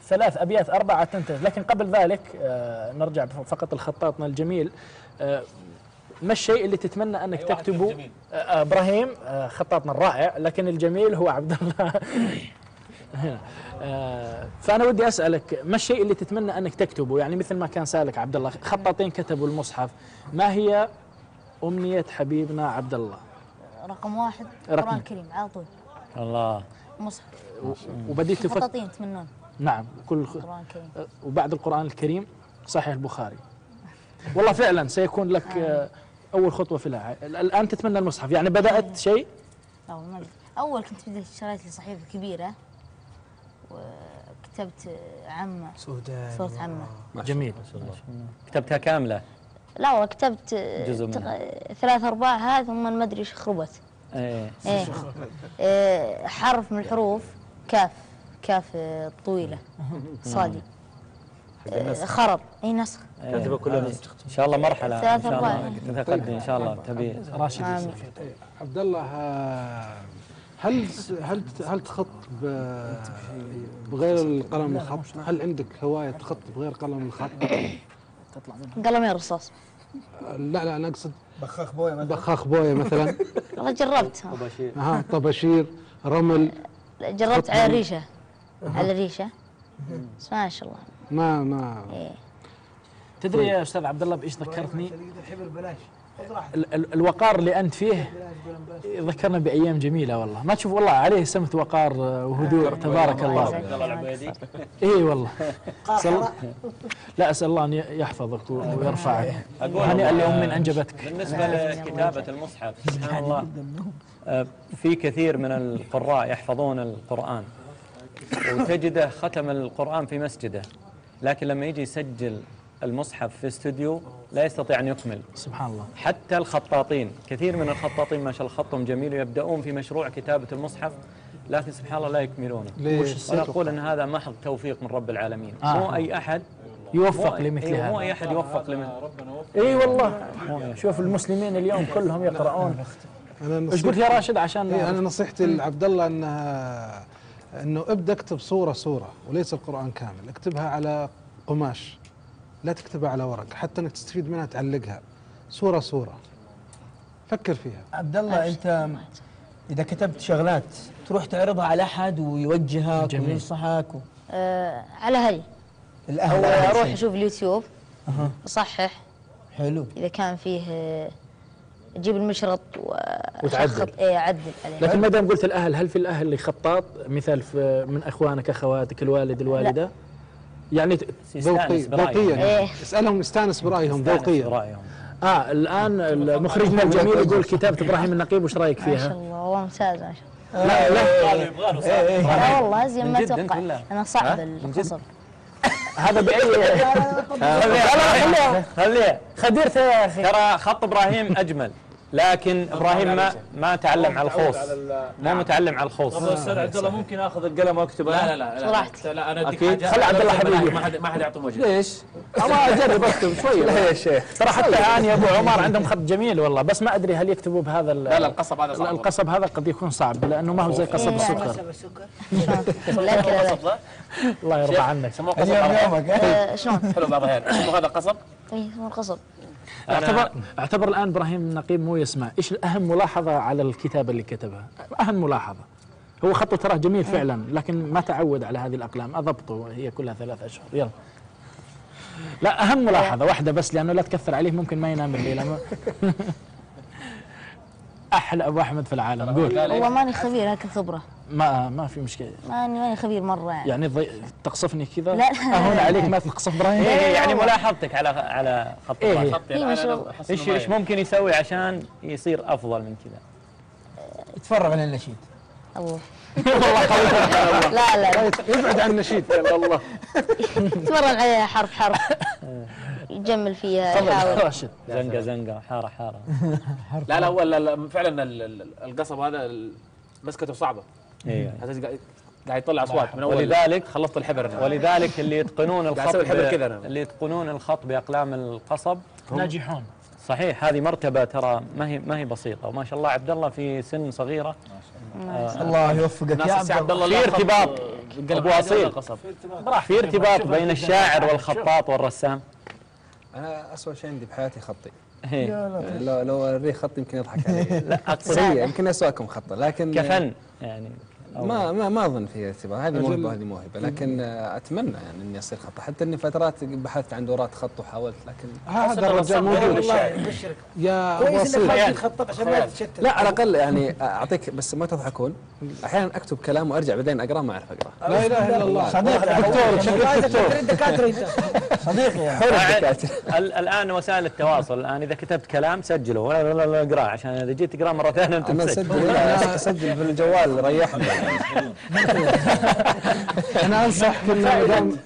ثلاث أبيات أربعة تنتج. لكن قبل ذلك آه، نرجع فقط لخطاطنا الجميل. آه، ما الشيء اللي تتمنى أنك تكتبه؟ آه، آه، إبراهيم آه، خطاطنا الرائع. لكن الجميل هو عبد الله. هنا آه، فأنا ودي أسألك ما الشيء اللي تتمنى أنك تكتبه؟ يعني مثل ما كان سألك عبد الله خطاطين كتبوا المصحف ما هي أمنية حبيبنا عبد الله رقم واحد رقم. القرآن الكريم على طول. الله. مصحف. وبديت تفكر خطاطين يتمنون. نعم كل. القرآن الكريم آه، وبعد القرآن الكريم صحيح البخاري. والله فعلا سيكون لك آه، أول خطوة في الع... الآن تتمنى المصحف. يعني بدأت شيء؟ لا والله ما. أول كنت بديت شريت لي صحيفة كبيرة. وكتبت عمة سودان صوت عمة. جميل. كتبتها كاملة؟ لا والله كتبت جزء تق- منها. ثلاث أرباعها ثم ما أدري إيش خربت. إيه. إيه. إيه، حرف من الحروف كاف كاف آه، طويلة. صادي. آه، خرب. اي نسخ. كاتبة كلها إن شاء الله مرحلة. إن ثلاث شاء الله. إن شاء الله. تبي. راشد. عبد الله آه، هل هل هل تخط بغير القلم الخط؟ هل عندك هواية تخط بغير قلم الخط؟ قلمين رصاص. لا لا أنا أقصد بخاخ بويا مثلا. بخاخ بويه مثلا. والله جربت ها طباشير رمل جربت على الريشة على الريشة بس ما شاء الله. ما ما. إيه. تدري يا أستاذ عبد الله بإيش ذكرتني؟ الحبر بلاش. الوقار اللي أنت فيه ذكرنا بأيام جميلة والله. ما تشوف والله عليه سمت وقار وهدوء تبارك الله. إي والله. الله لا أسأل الله أن يحفظك ويرفعك. هنيئا لأم من أنجبتك. بالنسبة لكتابة المصحف سبحان الله. آه، في كثير من القراء يحفظون القرآن. وتجده ختم القرآن في مسجده لكن لما يجي يسجل المصحف في استوديو لا يستطيع أن يكمل. سبحان الله. حتى الخطاطين كثير من الخطاطين ما شاء الله خطهم جميل ويبدأون في مشروع كتابة المصحف لكن سبحان الله لا يكملونه. ليش؟ وأنا أقول أن هذا محض توفيق من رب العالمين. آه. مو أي أحد يوفق مو- لمثل إيه، مو هذا. أي أحد يوفق لمثل. إي والله. شوف المسلمين اليوم كلهم يقرؤون. أنا إيش قلت يا راشد عشان إيه أنا نصيحتي لعبد الله انها إنه ابدأ اكتب صوره صورة وليس القرآن كامل. اكتبها على قماش. لا تكتبها على ورق حتى إنك تستفيد منها تعلقها. صورة صورة. فكر فيها. عبد الله أنت إذا كتبت شغلات تروح تعرضها على أحد ويوجهك. وينصحك؟ و... آه على هي أو الاهل أهم أروح. أشوف اليوتيوب أها. أصحح. حلو. إذا كان فيه آه، أجيب المشرط وتعدل. إيه أعدل عليه. لكن ما دام قلت الأهل هل في الأهل اللي خطاط؟ مثال في من إخوانك أخواتك الوالد الوالدة؟ يعني ت- ذوقي يستانس برأيه. ذوقيا إيه. اسالهم يستأنس برأيهم ذوقيا آه الآن المخرجنا الجميل يقول كتابة إبراهيم النقيب وش رأيك ما شاء فيها؟ الله والله ممتاز ما شاء الله. لا لا. لا والله زين من ما جد أنت أتوقع؟ أنا صعب القصب هذا باي خليها خليها. خديرته يا أخي ترى خط إبراهيم أجمل. لكن إبراهيم ما ما تعلم على الخوص. مو متعلم على الخوص. طب أستاذ عبد الله ممكن آخذ القلم واكتب لا لا لا لا, صراحة. لا, لا أنا أديك. حاجة. خلي عبد الله حبيبي. ما حد ما حد يعطي وجه ليش؟ أبغى أجرب أكتب شوي. لا يا شيخ ترى حتى الآن يا أبو عمر عندهم خط جميل والله بس ما أدري هل يكتبوا بهذا ال- لا لا القصب هذا صعب. القصب هذا قد يكون صعب لأنه ما هو زي قصب السكر. لا. الله يرضى عنك. سموه قصب؟ آه، شلون؟ حلو بعض الاحيان هذا قصب؟ إيه اسمه القصب. اعتبر اعتبر الآن إبراهيم النقيب مو يسمع. إيش اهم ملاحظة على الكتابه اللي كتبها أهم ملاحظة. هو خطه تراه جميل فعلا لكن ما تعود على هذه الأقلام. أضبطه هي كلها ثلاث أشهر. يلا. لا أهم ملاحظة واحدة بس لأنه لا تكثر عليه ممكن ما ينام الليلة أحلى أبو أحمد في العالم. قول. والله ماني خبير هكذا خبرة. ما ما في مشكلة. ماني ماني خبير مرة يعني. يعني ضي... تقصفني كذا؟ لا، لا، اهون عليك ما تقصف إبراهيم إيه إيه، يعني ملاحظتك على على خط إيه. خط إيه، يعني أنا الله. أحس إيش إيش ممكن يسوي عشان يصير أفضل من كذا؟ تفرغ على النشيد. الله. لا لا. لا ابعد عن النشيد. تمرن عليها حرف حرف يجمل فيها يحاول. راشد. زنقة زنقة. حارة حارة. لا لا هو لا- لا، فعلا ال- ال- القصب هذا مسكته صعبة. أيوه هذا قاعد قاعد يطلع أصوات من أول. ولذلك خلصت الحبر أنا. ولذلك اللي يتقنون الخط الحبر كذا أنا. اللي يتقنون الخط بأقلام القصب. ناجحون. صحيح هذه مرتبة ترى ما هي ما هي بسيطة. وما شاء الله عبد الله في سن صغيرة. الله. يوفقك يا عبد الله. في ارتباط. أبو أصيل. في ارتباط بين الشاعر والخطاط والرسام. أنا اسوء شيء عندي بحياتي خطي. إيه. يعني لو لو أوريه خطي يمكن يضحك علي لا اقصد يمكن أسوأكم خطا لكن كفن. يعني ما ما ما أظن في ارتباط هذه أجل. موهبة وهذه موهبه لكن أتمنى يعني إني أصير خطا حتى إني فترات بحثت عن دورات خط وحاولت لكن هذا الرجال موجود والله يا ابو كويس إنك ما تخطط عشان ما تتشتت. لا على الأقل يعني أعطيك بس ما تضحكون. أحيانا أكتب كلام وأرجع بعدين اقراه ما أعرف اقراه لا إله إلا الله. صديقي دكتور شكلك دكتور. دكاتره أنت. صديقي يعني. الآن وسائل التواصل. الآن إذا كتبت كلام سجله. ولا لا لا لا اقرأه عشان إذا جيت تقرأه مرة ثانية أنت أنا مسجل. اسجل لا، اسجل في الجوال ريحني. أنا انصحك ان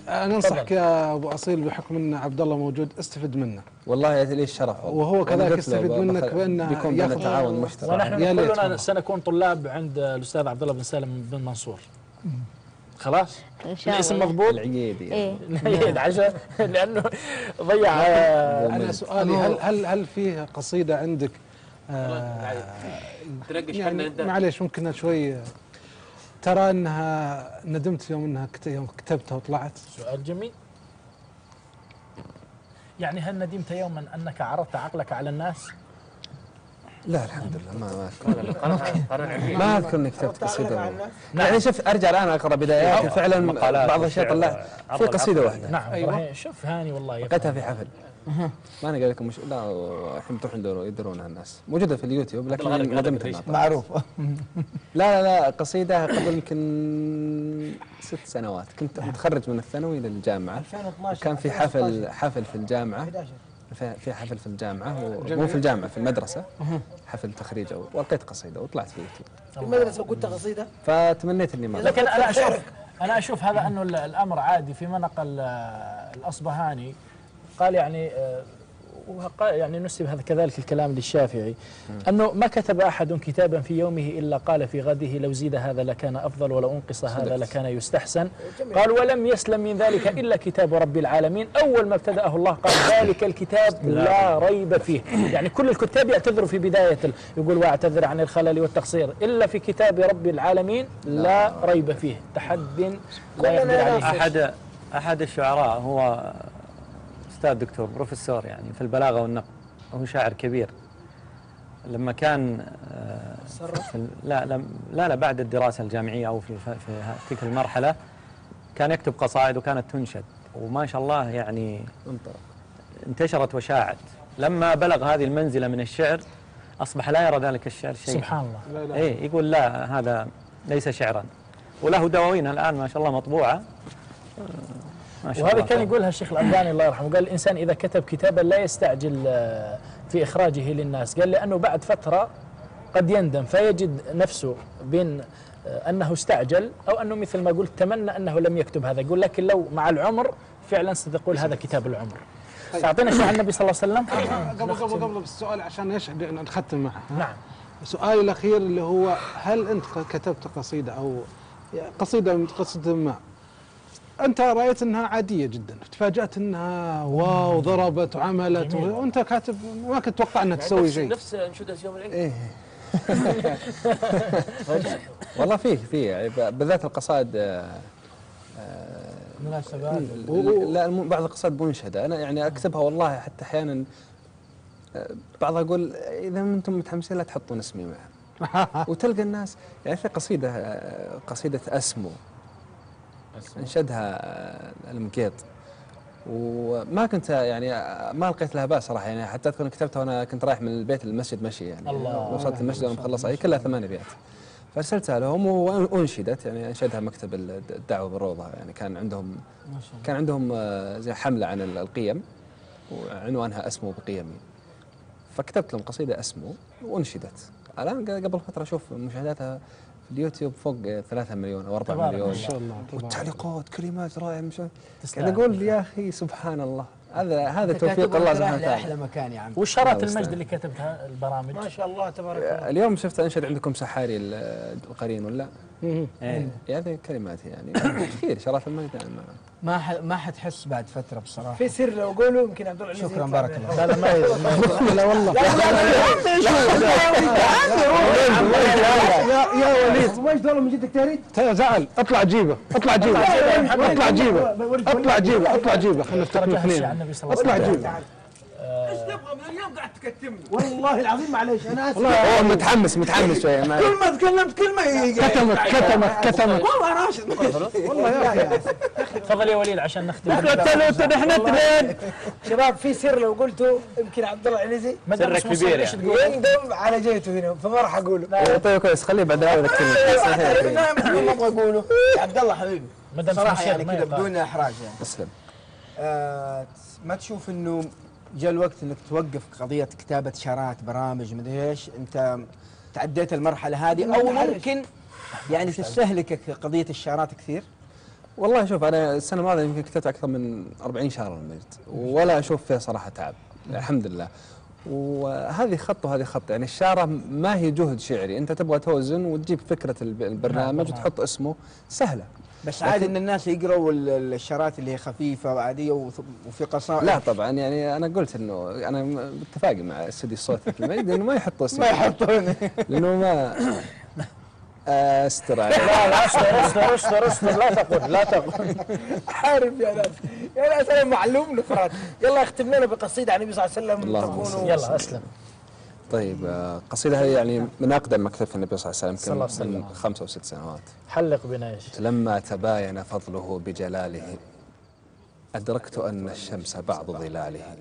أنا انصحك يا ابو أصيل بحكم أن عبد الله موجود استفد منه. والله لي الشرف والله. وهو كذلك بخ- منك بأنه بيكون تعاون مشترك ونحن كلنا. سنكون طلاب عند الأستاذ عبد الله بن سالم بن منصور. خلاص؟ إن شاء الاسم مضبوط؟ العييدي يعني. إيه. عشان لأنه ضيع. أنا سؤالي هل هل هل فيه قصيدة عندك؟ آه يعني أنت. معليش ممكن شوي ترى إنها ندمت يوم إنها كت- يوم كتبتها وطلعت سؤال جميل يعني هل ندمت يوما أنك عرضت عقلك على الناس؟ لا الحمد لله ما ما علمي ما أذكر إني كتبت قصيدة يعني شوف أرجع الآن أقرأ بدايات فعلا بعض الأشياء والشعر طلع عرض في قصيدة. واحدة نعم أيوة. أيوة. شوف هاني والله. لقيتها في حفل ما أنا قايل لكم مش لا الحين تروحون يدورون- يدرونها الناس. موجودة في اليوتيوب لكن بالغرق هذا ندمت بالريش. الناطق. معروف. لا لا لا قصيدة قبل يمكن ست سنوات. كنت متخرج من الثانوي للجامعة. 2012 كان في حفل حفل في الجامعة. 11 في في حفل في الجامعة مو في الجامعة في المدرسة. حفل تخريج وألقيت قصيدة وطلعت في اليوتيوب. في المدرسة كنت قصيدة؟ فتمنيت إني ما لكن أنا أشوف أنا أشوف هذا أنه ال- الأمر عادي في منق ال- الأصبهاني قال يعني آه، وقال يعني نسب هذا كذلك الكلام للشافعي أنه ما كتب أحد كتابا في يومه إلا قال في غده لو زيد هذا لكان أفضل ولو أنقص هذا لكان يستحسن. قال ولم يسلم من ذلك إلا كتاب رب العالمين. أول ما ابتدأه الله قال ذلك الكتاب لا ريب فيه. يعني كل الكتاب يعتذروا في بداية يقول واعتذر عن الخلل والتقصير. إلا في كتاب رب العالمين لا ريب فيه. تحد لا يقدر عليه. أحد أحد الشعراء هو أستاذ دكتور بروفيسور يعني في البلاغة والنقد وهو شاعر كبير. لما كان في لا لا لا لا بعد الدراسة الجامعية أو في في تلك المرحلة كان يكتب قصائد وكانت تنشد. وما شاء الله يعني انتشرت وشاعت. لما بلغ هذه المنزلة من الشعر أصبح لا يرى ذلك الشعر شيء سبحان الله. إيه يقول لا هذا ليس شعرا. وله دواوين الآن ما شاء الله شاء وهذا كان يقولها الشيخ الألباني الله يرحمه. قال الإنسان إذا كتب كتابا لا يستعجل آه، في إخراجه للناس. قال لأنه بعد فترة قد يندم فيجد نفسه بين آه، أنه استعجل أو أنه مثل ما قلت تمنى أنه لم يكتب هذا. يقول لكن لو مع العمر فعلا ستقول هذا كتاب العمر. تعطينا شيء عن النبي صلى الله عليه وسلم. قبل قبل قبل بالسؤال عشان إيش نختم معه. نعم. سؤالي الأخير اللي هو هل أنت كتبت قصيدة أو قصيدة من قصيده ما؟ أنت رأيت أنها عادية جدا. تفاجأت أنها واو ضربت وعملت. وأنت كاتب ما كنت أتوقع أنها تسوي نفس شيء. نفس أنشودة يوم العيد. إيه. والله فيه فيه. يعني بالذات القصائد آه، مناسبات. ال- لا بعض القصائد منشدة. أنا يعني أكتبها والله حتى أحيانا آه، بعضها أقول إذا أنتم متحمسين لا تحطون اسمي معها وتلقى الناس يعني في قصيدة آه، قصيدة أسمو. انشدها آه، المقيط. وما كنت يعني آه، ما لقيت لها باس صراحة يعني حتى أذكر كتبتها وأنا كنت رايح من البيت للمسجد مشي يعني. الله. وصلت المسجد وأنا مخلصها هي كلها ثمان ابيات فأرسلتها لهم وأنشدت يعني أنشدها مكتب الدعوة بالروضة يعني كان عندهم كان عندهم آه، زي حملة عن ال- القيم وعنوانها أسمو بقيمي. فكتبت لهم قصيدة أسمو وأنشدت. الآن قبل فترة أشوف مشاهداتها في اليوتيوب فوق 3 مليون أو 4 تبارك مليون. ما شاء الله والتعليقات كلمات رائعة مش تستاهل. يعني أقول يا أخي سبحان الله. هذا هذا توفيق الله سبحانه وتعالى. مكان يا عم. وشارات الله المجد. اللي كتبتها البرامج؟ ما شاء الله تبارك الله. اليوم شفت أنشد عندكم سحاري ال- القرين ولا؟ إيه. يا هذه كلمات يعني خير شرف المجد يعني ما- ما ح- ما حتحس بعد فتره بصراحه في سر لو قوله يمكن عبد الله شكرا بارك الله لا لا ما لا والله يا يا وليد وش دول من جدك تاريخ؟ زعل اطلع جيبه اطلع جيبه اطلع جيبه اطلع جيبه اطلع جيبه خلينا الشيء اثنين عن النبي صلى الله عليه اطلع جيبه إيش تبغى من اليوم قاعد تكتمني؟ والله العظيم معليش أنا آسف. هو متحمس متحمس شوية ما كل ما تكلمت كلمه كتمك كتمك كتمك. والله راشد. والله يا أخي. تفضل يا وليد عشان نختم. نحن اثنين شباب في سر لو قلته يمكن عبد الله العنزي اسمه كبير يعني. يندم على جيته هنا فما راح أقوله. طيب كويس. خليه بعد لا يذكرني نعم ما أبغى أقوله. يا عبد الله حبيبي صراحة يعني كذا. بدون إحراج يعني. اسلم آه ما تشوف إنه جاء الوقت إنك توقف قضية كتابة شارات برامج مدري إيش. أنت تعديت المرحلة هذه أو ممكن يعني تستهلكك قضية الشارات كثير؟ والله شوف أنا السنة الماضية يمكن كتبت أكثر من 40 شهر المجد ولا أشوف فيها صراحة تعب الحمد لله. وهذه خط وهذه خط. يعني الشارة ما هي جهد شعري. أنت تبغى توزن وتجيب فكرة الب- البرنامج وتحط اسمه سهلة. بس عادي إن الناس يقروا ال- الشارات اللي هي خفيفة وعادية وفي قصائد. لا طبعا يعني أنا قلت إنه أنا م- باتفاق مع استوديو الصوت في المجد إنه ما يحطوا ما يحطون. لأنه ما استر عليك لا لا اصبر اصبر اصبر اصبر لا تقول لا تقول. حارب يا ناس. يا ناس أنا معلوم نفرات. يلا اختم لنا بقصيدة عن النبي صلى الله عليه وسلم. تكونوا يلا أسلم. طيب آه، القصيده هذه يعني من أقدم ما كتبت النبي صلى الله عليه صلى الله عليه وسلم وسلم. خمس أو ست سنوات. حلق بنا إيش؟ لما تباين فضله بجلاله أدركت أن الشمس بعض ظلاله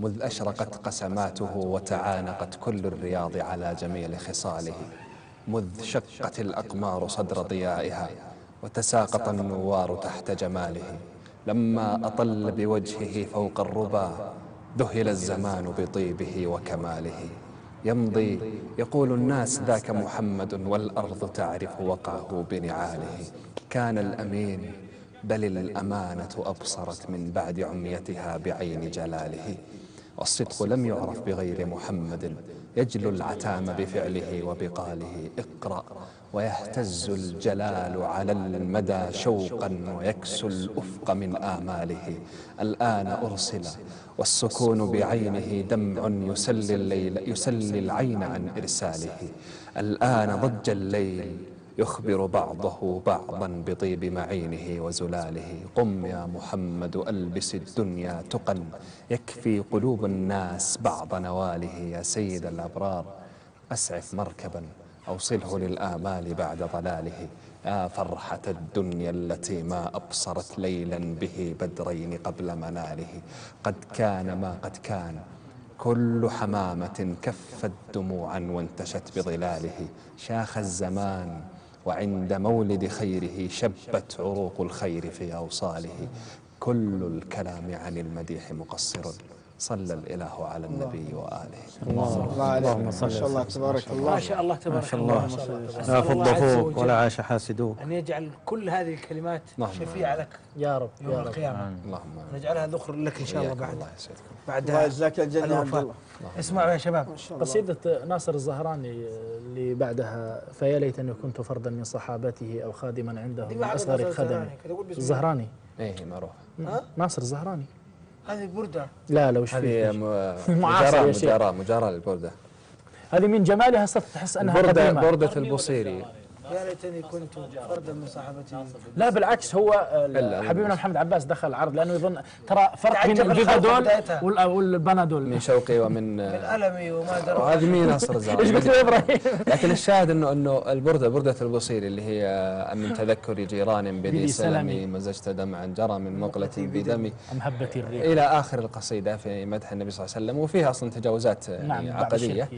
مذ أشرقت قسماته وتعانقت كل الرياض على جميل خصاله مذ شقت الأقمار صدر ضيائها وتساقط النوار تحت جماله. لما أطل بوجهه فوق الربا ذهل الزمان بطيبه وكماله. يمضي يقول الناس ذاك محمد والأرض تعرف وقعه بنعاله. كان الأمين بل الأمانة أبصرت من بعد عميتها بعين جلاله. والصدق لم يعرف بغير محمد. يجلو العتام بفعله وبقاله. اقرأ ويهتز الجلال على المدى شوقا ويكسو الأفق من آماله. الآن أرسل والسكون بعينه دمع يسلي الليل يسلي العين عن إرساله. الآن ضج الليل يخبر بعضه بعضا بطيب معينه وزلاله. قم يا محمد ألبس الدنيا تقا. يكفي قلوب الناس بعض نواله يا سيد الأبرار. أسعف مركبا أوصله للآمال بعد ضلاله. يا فرحة الدنيا التي ما أبصرت ليلا به بدرين قبل مناله. قد كان ما قد كان. كل حمامة كفت دموعا وانتشت بظلاله. شاخ الزمان وعند مولد خيره شبت عروق الخير في أوصاله. كل الكلام عن المديح مقصر. صلى الإله على النبي وآله. الله عليك ما شاء الله تبارك الله. ما شاء الله تبارك ما شاء الله. لا فضفوك وجل ولا عاش حاسدوك أن يجعل كل هذه الكلمات نعم. شفيعة لك يا رب يوم القيامة. اللهم نجعلها ذخر لك إن شاء الله بعد الله يسعدكم. بعد الله يجزاك الجنة الله. اسمعوا يا شباب. قصيدة ناصر الزهراني اللي بعدها فيا ليتني كنت فردا من صحابته أو خادما عنده من أصغر الخدم. الزهراني إيه معروف ناصر الزهراني. هذه بردة. لا لا وش معاصر مجاراة. مجاراة مجاراة للبردة هذه من جمالها صرت تحس أنها بردة قديمة. بردة البوصيري. يا ليتني كنت فردا من صحابتي لا بالعكس هو آه، حبيبنا. محمد عباس دخل العرض لأنه يظن ترى فرق بين الفيفادول. وال- والبنادول من شوقي ومن من ألمي وما درى وهذه مين ناصر إيش قلت يا إبراهيم؟ لكن الشاهد إنه إنه البردة بردة البوصيري اللي هي من تذكر جيران بدي سلمي. مزجت دمعا جرى من مقلة بدمي محبتي الريح إلى آخر القصيدة في مدح النبي صلى الله عليه وسلم وفيها أصلا تجاوزات نعم يعني عقدية.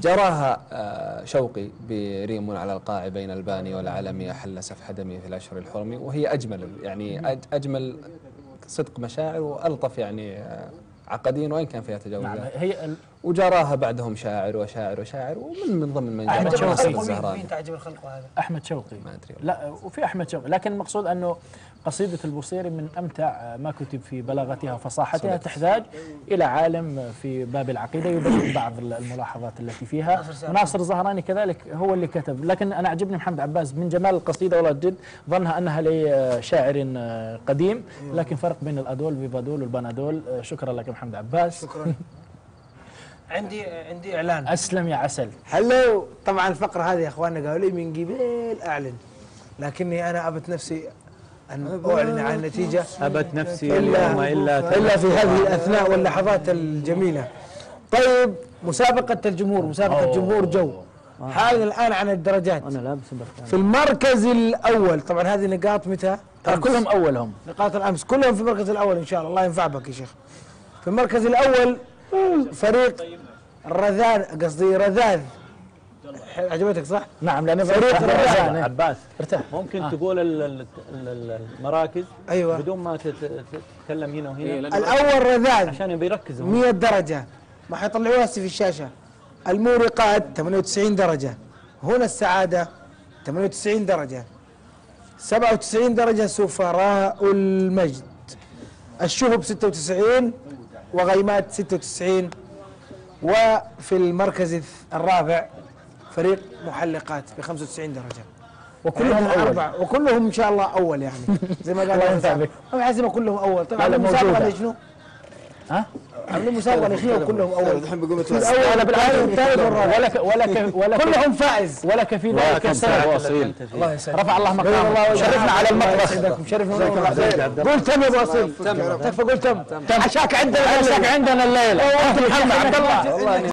جراها آه، شوقي بريم على القاع بين الباني والعلم أحل سفح دمي في الأشهر الحرم وهي أجمل يعني أج- أجمل صدق مشاعر وألطف يعني آه، عقديا وإن كان فيها نعم تجاوزات هي ال- وجراها بعدهم شاعر وشاعر وشاعر ومن من ضمن من أحمد جرى شوقي. ناصر مين الزهراني. مين تعجب الخلق هذا؟ أحمد شوقي. ما أدري لا وفي أحمد شوقي لكن المقصود أنه قصيدة البوصيري من أمتع ما كتب في بلاغتها وفصاحتها تحتاج إلى عالم في باب العقيدة يبين بعض الملاحظات التي فيها. وناصر الزهراني كذلك هو اللي كتب. لكن أنا عجبني محمد عباس من جمال القصيدة والله جد ظنها أنها لشاعر قديم. لكن فرق بين الأدول فيفادول والبنادول. شكرا لك محمد عباس. شكرا. عندي عندي إعلان. أسلم يا عسل. هلو. طبعا الفقرة هذه يا إخواننا قالوا لي من قبل أعلن. لكني أنا أبت نفسي أن أعلن عن النتيجه أبت نفسي إلا- اليوم إلا إلا في هذه الأثناء واللحظات الجميلة. طيب مسابقة الجمهور مسابقة جمهور جو. حالنا الآن عن الدرجات. أنا لابس في المركز الأول طبعا هذه نقاط متى؟ ترى كلهم أولهم. نقاط الأمس. كلهم في المركز الأول إن شاء الله. الله ينفع بك يا شيخ. في المركز الأول فريق رذان قصدي رذاذ. عجبتك صح؟ نعم لأن فريق فريق الرجال. عباس ارتاح. ممكن تقول ال- ال- ال- المراكز؟ أيوه. بدون ما تت- تت- تتكلم هنا وهنا. الأول رذاذ. عشان يبي يركزوا 100 درجة. ما حيطلعوها هسه في الشاشة. المورقات 98 درجة. هنا السعادة 98 درجة. 97 درجة سفراء المجد. الشهب 96 وغيمات 96 وفي المركز الرابع فريق محلقات ب 95 درجة. وكلهم أول. أربع وكلهم إن شاء الله أول يعني. زي ما قال الله ينفع الإنسان. بك. ما حاسبها كلهم أول. طبعا موجودة. لشنو؟ ها؟ عاملين مسابقة لشنو كلهم أول. الحين بقوم في الأول الثاني والثالث والرابع. ولا ك ولا ك ولا ك كلهم فايز ولا كفي ذلك السنة. تواصيل الله يسعدك. رفع الله مقامك. شرفنا على المطبخ شرفنا قول تم يا أبو أصيل. تكفى قول تم. عشاك عندنا عشاك عندنا الليلة. محمد عبد الله.